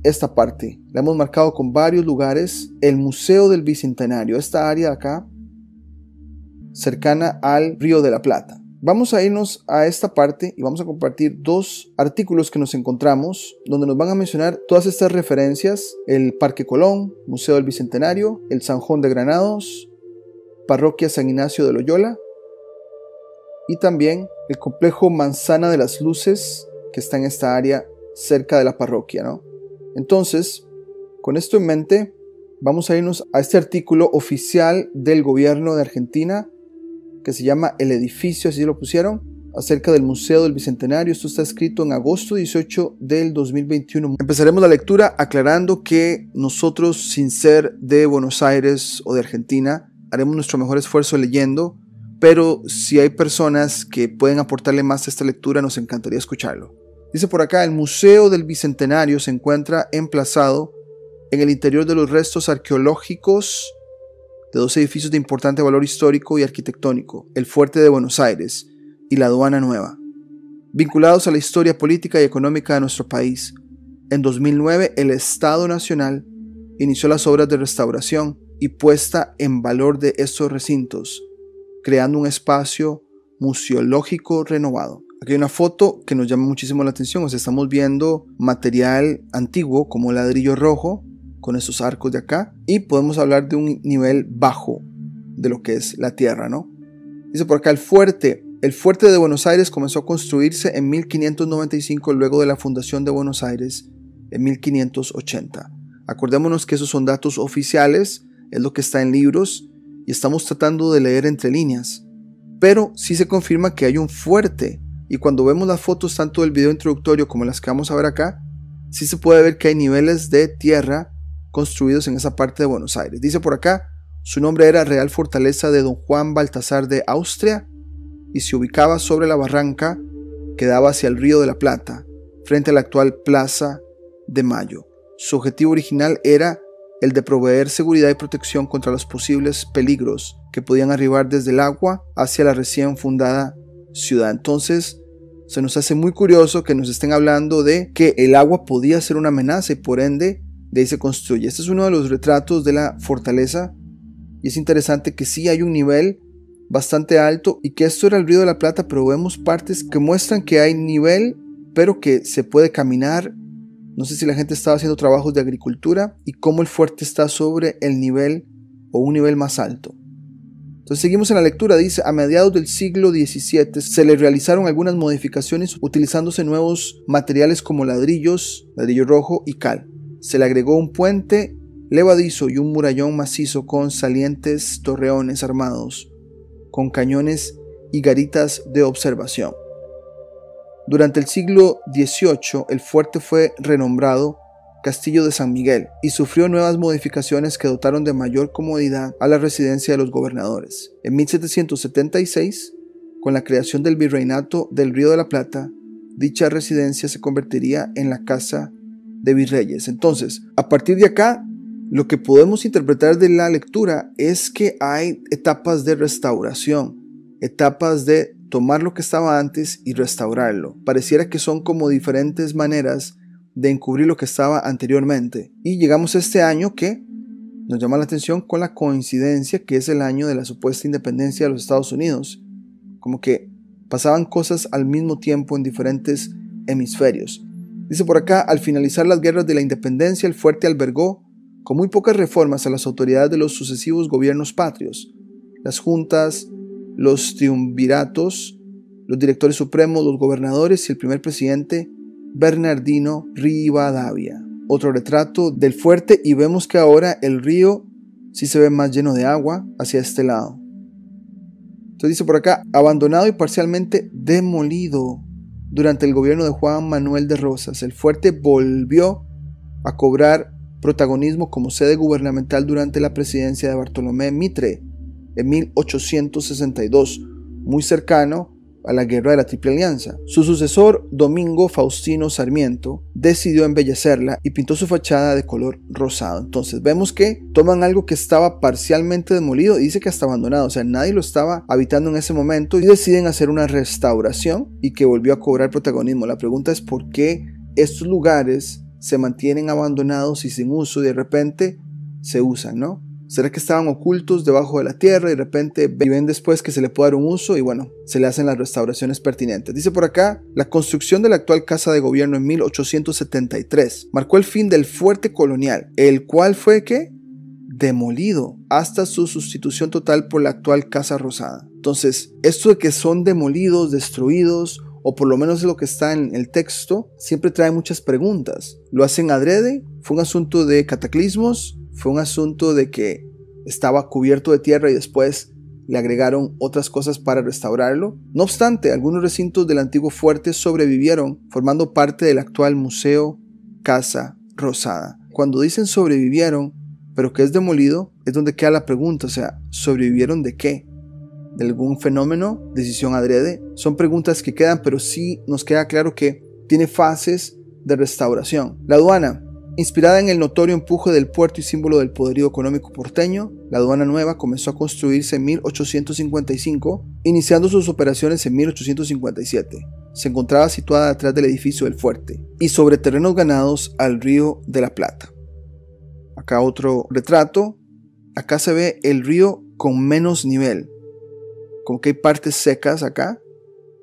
Speaker 1: esta parte. La hemos marcado con varios lugares, el Museo del Bicentenario, esta área acá, cercana al Río de la Plata. Vamos a irnos a esta parte y vamos a compartir dos artículos que nos encontramos donde nos van a mencionar todas estas referencias, el Parque Colón, Museo del Bicentenario, el San Juan de Granados, Parroquia San Ignacio de Loyola y también el complejo Manzana de las Luces que está en esta área cerca de la parroquia, ¿no? Entonces, con esto en mente, vamos a irnos a este artículo oficial del gobierno de Argentina que se llama El edificio, así lo pusieron, acerca del Museo del Bicentenario. Esto está escrito en agosto 18 del 2021. Empezaremos la lectura aclarando que nosotros, sin ser de Buenos Aires o de Argentina, haremos nuestro mejor esfuerzo leyendo, pero si hay personas que pueden aportarle más a esta lectura, nos encantaría escucharlo. Dice por acá, el Museo del Bicentenario se encuentra emplazado en el interior de los restos arqueológicos de dos edificios de importante valor histórico y arquitectónico, el Fuerte de Buenos Aires y la Aduana Nueva, vinculados a la historia política y económica de nuestro país. En 2009, el Estado Nacional inició las obras de restauración y puesta en valor de estos recintos, creando un espacio museológico renovado. Aquí hay una foto que nos llama muchísimo la atención, o sea, estamos viendo material antiguo como ladrillo rojo, con esos arcos de acá y podemos hablar de un nivel bajo de lo que es la tierra, ¿no? Dice por acá el fuerte. El fuerte de Buenos Aires comenzó a construirse en 1595 luego de la fundación de Buenos Aires en 1580. Acordémonos que esos son datos oficiales, es lo que está en libros y estamos tratando de leer entre líneas. Pero sí se confirma que hay un fuerte y cuando vemos las fotos tanto del video introductorio como las que vamos a ver acá, sí se puede ver que hay niveles de tierra construidos en esa parte de Buenos Aires. Dice por acá, su nombre era Real Fortaleza de Don Juan Baltasar de Austria y se ubicaba sobre la barranca que daba hacia el río de la Plata, frente a la actual Plaza de Mayo. Su objetivo original era el de proveer seguridad y protección contra los posibles peligros que podían arribar desde el agua hacia la recién fundada ciudad. Entonces, se nos hace muy curioso que nos estén hablando de que el agua podía ser una amenaza y por ende de ahí se construye. Este es uno de los retratos de la fortaleza y es interesante que sí hay un nivel bastante alto y que esto era el río de la Plata, pero vemos partes que muestran que hay nivel, pero que se puede caminar. No sé si la gente estaba haciendo trabajos de agricultura y cómo el fuerte está sobre el nivel o un nivel más alto. Entonces seguimos en la lectura, dice, a mediados del siglo XVII se le realizaron algunas modificaciones utilizándose nuevos materiales como ladrillos, ladrillo rojo y cal se le agregó un puente levadizo y un murallón macizo con salientes torreones armados, con cañones y garitas de observación. Durante el siglo XVIII el fuerte fue renombrado Castillo de San Miguel y sufrió nuevas modificaciones que dotaron de mayor comodidad a la residencia de los gobernadores. En 1776, con la creación del virreinato del Río de la Plata, dicha residencia se convertiría en la Casa de virreyes. Entonces, a partir de acá, lo que podemos interpretar de la lectura es que hay etapas de restauración, etapas de tomar lo que estaba antes y restaurarlo. Pareciera que son como diferentes maneras de encubrir lo que estaba anteriormente. Y llegamos a este año que nos llama la atención con la coincidencia que es el año de la supuesta independencia de los Estados Unidos. Como que pasaban cosas al mismo tiempo en diferentes hemisferios. Dice por acá, al finalizar las guerras de la independencia, el fuerte albergó, con muy pocas reformas a las autoridades de los sucesivos gobiernos patrios, las juntas, los triunviratos, los directores supremos, los gobernadores y el primer presidente Bernardino Rivadavia. Otro retrato del fuerte y vemos que ahora el río sí se ve más lleno de agua hacia este lado. Entonces dice por acá, abandonado y parcialmente demolido. Durante el gobierno de Juan Manuel de Rosas, el fuerte volvió a cobrar protagonismo como sede gubernamental durante la presidencia de Bartolomé Mitre en 1862, muy cercano a la guerra de la Triple Alianza. Su sucesor, Domingo Faustino Sarmiento, decidió embellecerla y pintó su fachada de color rosado. Entonces vemos que toman algo que estaba parcialmente demolido dice que hasta abandonado, o sea, nadie lo estaba habitando en ese momento y deciden hacer una restauración y que volvió a cobrar protagonismo. La pregunta es por qué estos lugares se mantienen abandonados y sin uso y de repente se usan, ¿no? ¿Será que estaban ocultos debajo de la tierra y de repente ven después que se le puede dar un uso y bueno, se le hacen las restauraciones pertinentes? Dice por acá, la construcción de la actual Casa de Gobierno en 1873 marcó el fin del fuerte colonial, el cual fue que demolido hasta su sustitución total por la actual Casa Rosada. Entonces, esto de que son demolidos, destruidos, o por lo menos lo que está en el texto, siempre trae muchas preguntas. ¿Lo hacen adrede? ¿Fue un asunto de cataclismos? Fue un asunto de que estaba cubierto de tierra y después le agregaron otras cosas para restaurarlo. No obstante, algunos recintos del antiguo fuerte sobrevivieron, formando parte del actual Museo Casa Rosada. Cuando dicen sobrevivieron, pero que es demolido, es donde queda la pregunta, o sea, ¿sobrevivieron de qué? ¿De algún fenómeno? ¿Decisión adrede? Son preguntas que quedan, pero sí nos queda claro que tiene fases de restauración. La aduana, Inspirada en el notorio empuje del puerto y símbolo del poderío económico porteño, la aduana nueva comenzó a construirse en 1855, iniciando sus operaciones en 1857. Se encontraba situada detrás del edificio del fuerte y sobre terrenos ganados al río de la Plata. Acá otro retrato. Acá se ve el río con menos nivel, con que hay partes secas acá.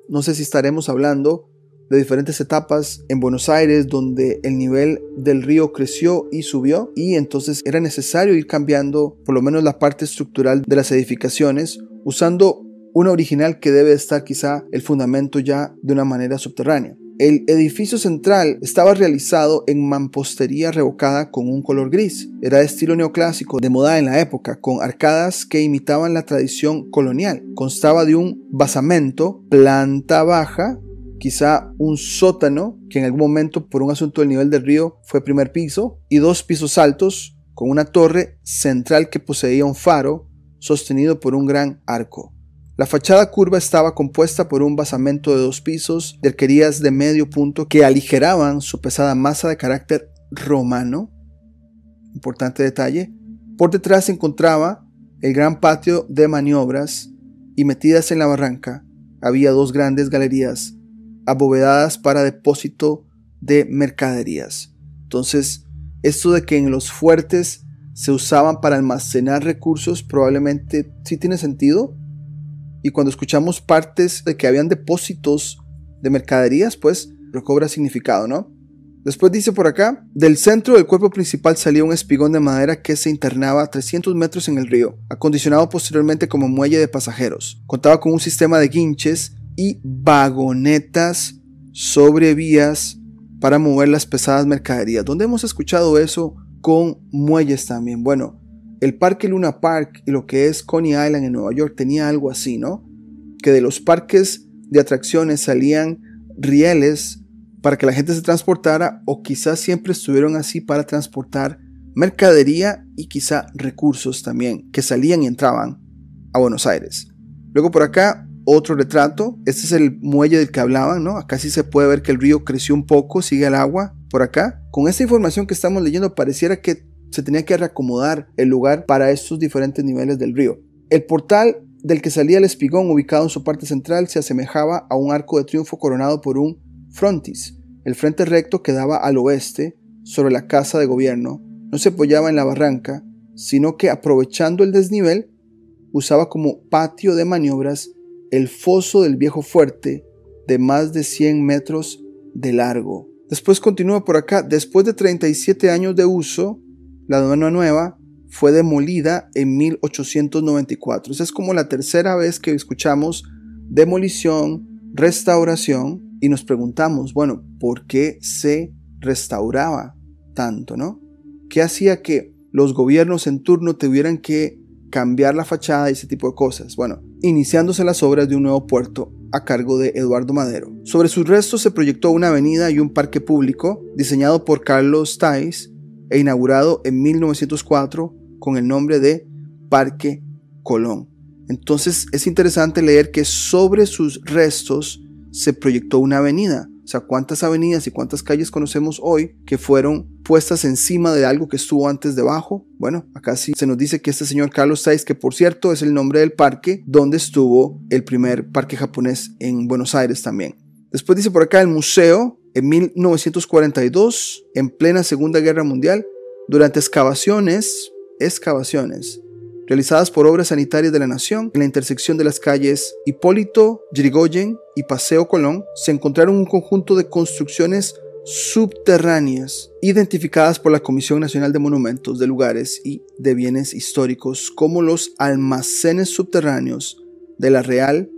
Speaker 1: No sé si estaremos hablando de diferentes etapas en Buenos Aires donde el nivel del río creció y subió y entonces era necesario ir cambiando por lo menos la parte estructural de las edificaciones usando una original que debe estar quizá el fundamento ya de una manera subterránea. El edificio central estaba realizado en mampostería revocada con un color gris. Era de estilo neoclásico, de moda en la época, con arcadas que imitaban la tradición colonial. Constaba de un basamento, planta baja quizá un sótano, que en algún momento por un asunto del nivel del río fue primer piso, y dos pisos altos con una torre central que poseía un faro sostenido por un gran arco. La fachada curva estaba compuesta por un basamento de dos pisos de arquerías de medio punto que aligeraban su pesada masa de carácter romano. Importante detalle. Por detrás se encontraba el gran patio de maniobras y metidas en la barranca había dos grandes galerías abovedadas para depósito de mercaderías. Entonces, esto de que en los fuertes se usaban para almacenar recursos probablemente sí tiene sentido. Y cuando escuchamos partes de que habían depósitos de mercaderías, pues recobra significado, ¿no? Después dice por acá, del centro del cuerpo principal salía un espigón de madera que se internaba a 300 metros en el río, acondicionado posteriormente como muelle de pasajeros. Contaba con un sistema de guinches y vagonetas sobre vías para mover las pesadas mercaderías. ¿Dónde hemos escuchado eso con muelles también? Bueno, el Parque Luna Park y lo que es Coney Island en Nueva York tenía algo así, ¿no? Que de los parques de atracciones salían rieles para que la gente se transportara o quizás siempre estuvieron así para transportar mercadería y quizá recursos también que salían y entraban a Buenos Aires. Luego por acá otro retrato. Este es el muelle del que hablaban, ¿no? Acá sí se puede ver que el río creció un poco, sigue el agua por acá. Con esta información que estamos leyendo pareciera que se tenía que reacomodar el lugar para estos diferentes niveles del río. El portal del que salía el espigón ubicado en su parte central se asemejaba a un arco de triunfo coronado por un frontis. El frente recto que daba al oeste, sobre la casa de gobierno, no se apoyaba en la barranca, sino que aprovechando el desnivel, usaba como patio de maniobras el foso del viejo fuerte de más de 100 metros de largo. Después continúa por acá, después de 37 años de uso, la aduana nueva fue demolida en 1894. Esa es como la tercera vez que escuchamos demolición, restauración y nos preguntamos, bueno, ¿por qué se restauraba tanto, no? ¿Qué hacía que los gobiernos en turno tuvieran que cambiar la fachada y ese tipo de cosas? Bueno, iniciándose las obras de un nuevo puerto a cargo de Eduardo Madero. Sobre sus restos se proyectó una avenida y un parque público diseñado por Carlos Tais e inaugurado en 1904 con el nombre de Parque Colón. Entonces es interesante leer que sobre sus restos se proyectó una avenida. O sea, cuántas avenidas y cuántas calles conocemos hoy que fueron puestas encima de algo que estuvo antes debajo. Bueno, acá sí se nos dice que este señor Carlos Saiz, que por cierto es el nombre del parque donde estuvo el primer parque japonés en Buenos Aires también. Después dice por acá el museo en 1942, en plena Segunda Guerra Mundial, durante excavaciones, excavaciones realizadas por Obras Sanitarias de la Nación en la intersección de las calles Hipólito, Yrigoyen y Paseo Colón, se encontraron un conjunto de construcciones subterráneas identificadas por la Comisión Nacional de Monumentos de Lugares y de Bienes Históricos como los almacenes subterráneos de la Real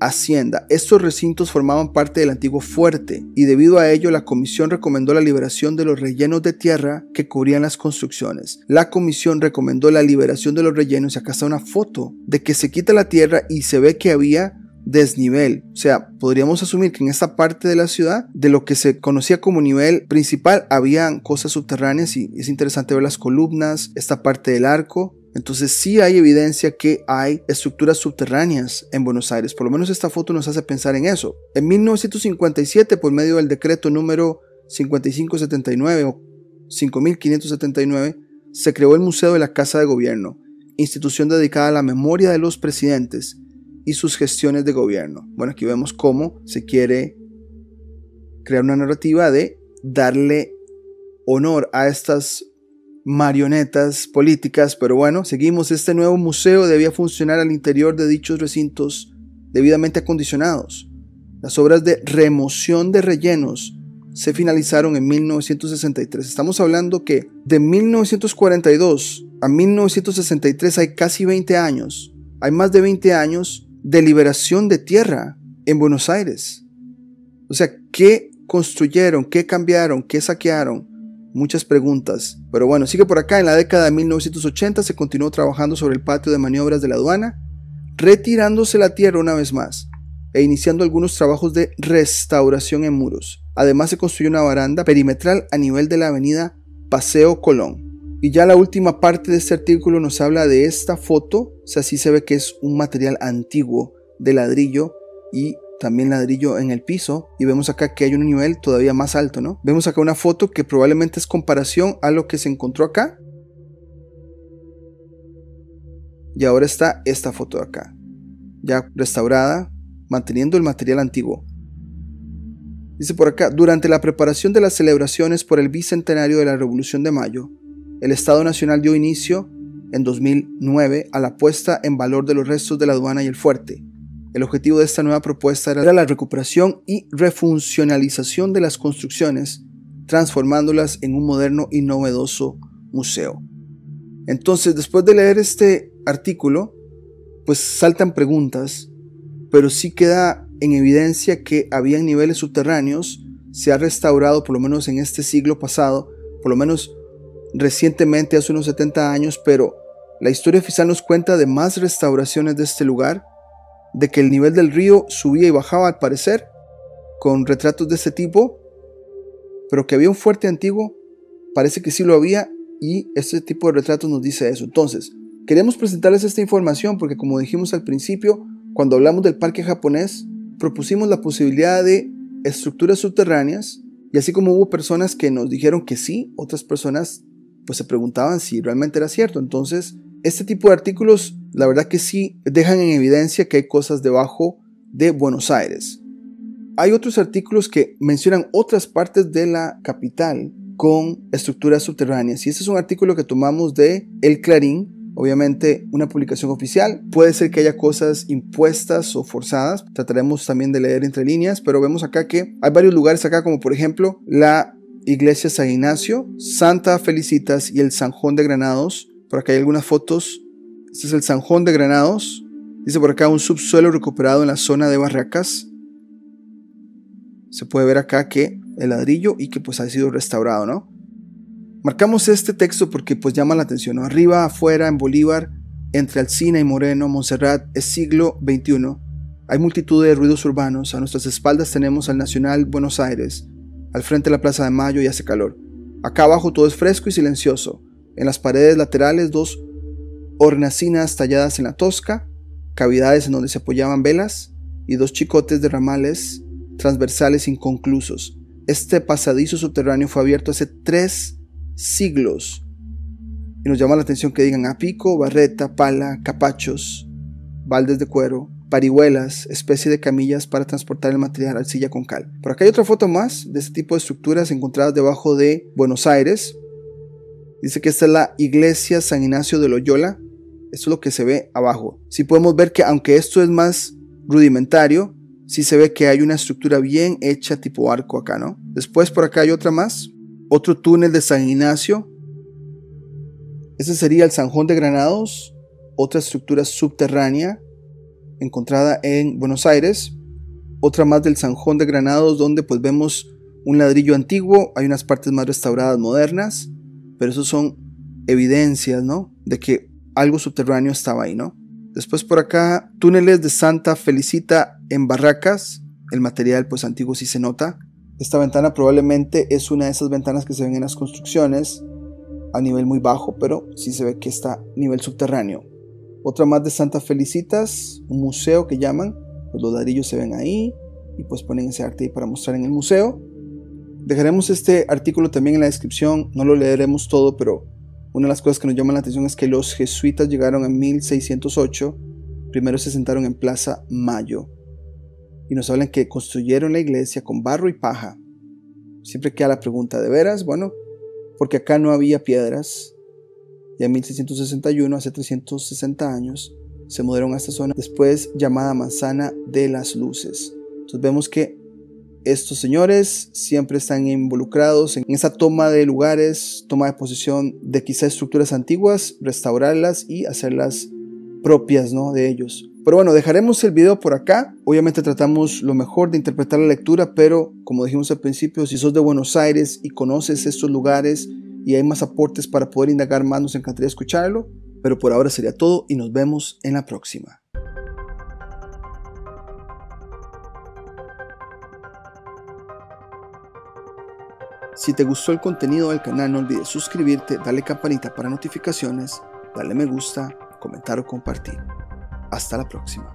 Speaker 1: Hacienda. Estos recintos formaban parte del antiguo fuerte y debido a ello la comisión recomendó la liberación de los rellenos de tierra que cubrían las construcciones. La comisión recomendó la liberación de los rellenos y acá está una foto de que se quita la tierra y se ve que había desnivel. O sea, podríamos asumir que en esta parte de la ciudad, de lo que se conocía como nivel principal, habían cosas subterráneas y es interesante ver las columnas, esta parte del arco entonces sí hay evidencia que hay estructuras subterráneas en Buenos Aires. Por lo menos esta foto nos hace pensar en eso. En 1957, por medio del decreto número 5579 o 5579, se creó el Museo de la Casa de Gobierno, institución dedicada a la memoria de los presidentes y sus gestiones de gobierno. Bueno, aquí vemos cómo se quiere crear una narrativa de darle honor a estas marionetas políticas, pero bueno, seguimos. Este nuevo museo debía funcionar al interior de dichos recintos debidamente acondicionados. Las obras de remoción de rellenos se finalizaron en 1963. Estamos hablando que de 1942 a 1963 hay casi 20 años. Hay más de 20 años de liberación de tierra en Buenos Aires. O sea, ¿qué construyeron? ¿Qué cambiaron? ¿Qué saquearon? Muchas preguntas. Pero bueno, sigue por acá. En la década de 1980 se continuó trabajando sobre el patio de maniobras de la aduana, retirándose la tierra una vez más e iniciando algunos trabajos de restauración en muros. Además se construyó una baranda perimetral a nivel de la avenida Paseo Colón. Y ya la última parte de este artículo nos habla de esta foto, o así se ve que es un material antiguo de ladrillo y también ladrillo en el piso y vemos acá que hay un nivel todavía más alto, ¿no? Vemos acá una foto que probablemente es comparación a lo que se encontró acá. Y ahora está esta foto de acá, ya restaurada, manteniendo el material antiguo. Dice por acá, durante la preparación de las celebraciones por el bicentenario de la Revolución de Mayo, el Estado Nacional dio inicio en 2009 a la puesta en valor de los restos de la aduana y el fuerte, el objetivo de esta nueva propuesta era la recuperación y refuncionalización de las construcciones, transformándolas en un moderno y novedoso museo. Entonces, después de leer este artículo, pues saltan preguntas, pero sí queda en evidencia que había niveles subterráneos, se ha restaurado por lo menos en este siglo pasado, por lo menos recientemente, hace unos 70 años, pero la historia oficial nos cuenta de más restauraciones de este lugar de que el nivel del río subía y bajaba al parecer, con retratos de este tipo, pero que había un fuerte antiguo, parece que sí lo había y este tipo de retratos nos dice eso. Entonces, queremos presentarles esta información porque como dijimos al principio, cuando hablamos del parque japonés, propusimos la posibilidad de estructuras subterráneas y así como hubo personas que nos dijeron que sí, otras personas pues se preguntaban si realmente era cierto. Entonces, este tipo de artículos, la verdad que sí, dejan en evidencia que hay cosas debajo de Buenos Aires. Hay otros artículos que mencionan otras partes de la capital con estructuras subterráneas. Y este es un artículo que tomamos de El Clarín, obviamente una publicación oficial. Puede ser que haya cosas impuestas o forzadas. Trataremos también de leer entre líneas, pero vemos acá que hay varios lugares acá, como por ejemplo la Iglesia San Ignacio, Santa Felicitas y el Sanjón de Granados, por acá hay algunas fotos. Este es el Sanjón de Granados. Dice por acá un subsuelo recuperado en la zona de Barracas. Se puede ver acá que el ladrillo y que pues ha sido restaurado, ¿no? Marcamos este texto porque pues llama la atención. Arriba, afuera, en Bolívar, entre Alcina y Moreno, Montserrat, es siglo XXI. Hay multitud de ruidos urbanos. A nuestras espaldas tenemos al Nacional Buenos Aires. Al frente la Plaza de Mayo y hace calor. Acá abajo todo es fresco y silencioso. En las paredes laterales dos hornacinas talladas en la tosca, cavidades en donde se apoyaban velas y dos chicotes de ramales transversales inconclusos. Este pasadizo subterráneo fue abierto hace tres siglos. Y nos llama la atención que digan a pico, barreta, pala, capachos, baldes de cuero, parihuelas, especie de camillas para transportar el material arcilla con cal. Por acá hay otra foto más de este tipo de estructuras encontradas debajo de Buenos Aires. Dice que esta es la iglesia San Ignacio de Loyola. Esto es lo que se ve abajo. Si podemos ver que aunque esto es más rudimentario, sí se ve que hay una estructura bien hecha tipo arco acá, ¿no? Después por acá hay otra más. Otro túnel de San Ignacio. Ese sería el Sanjón de Granados. Otra estructura subterránea encontrada en Buenos Aires, otra más del Sanjón de Granados donde pues vemos un ladrillo antiguo, hay unas partes más restauradas modernas, pero eso son evidencias, ¿no? De que algo subterráneo estaba ahí, ¿no? Después por acá, túneles de Santa Felicita en Barracas, el material pues antiguo sí se nota. Esta ventana probablemente es una de esas ventanas que se ven en las construcciones a nivel muy bajo, pero sí se ve que está a nivel subterráneo. Otra más de Santa Felicitas, un museo que llaman. Los ladrillos se ven ahí y pues ponen ese arte ahí para mostrar en el museo. Dejaremos este artículo también en la descripción, no lo leeremos todo, pero una de las cosas que nos llama la atención es que los jesuitas llegaron en 1608, primero se sentaron en Plaza Mayo y nos hablan que construyeron la iglesia con barro y paja. Siempre queda la pregunta, ¿de veras? Bueno, porque acá no había piedras, y en 1661, hace 360 años, se mudaron a esta zona, después llamada Manzana de las Luces. Entonces vemos que estos señores siempre están involucrados en esa toma de lugares, toma de posesión de quizá estructuras antiguas, restaurarlas y hacerlas propias ¿no? de ellos. Pero bueno, dejaremos el video por acá. Obviamente tratamos lo mejor de interpretar la lectura, pero como dijimos al principio, si sos de Buenos Aires y conoces estos lugares, y hay más aportes para poder indagar más, nos encantaría escucharlo. Pero por ahora sería todo y nos vemos en la próxima. Si te gustó el contenido del canal no olvides suscribirte, darle campanita para notificaciones, darle me gusta, comentar o compartir. Hasta la próxima.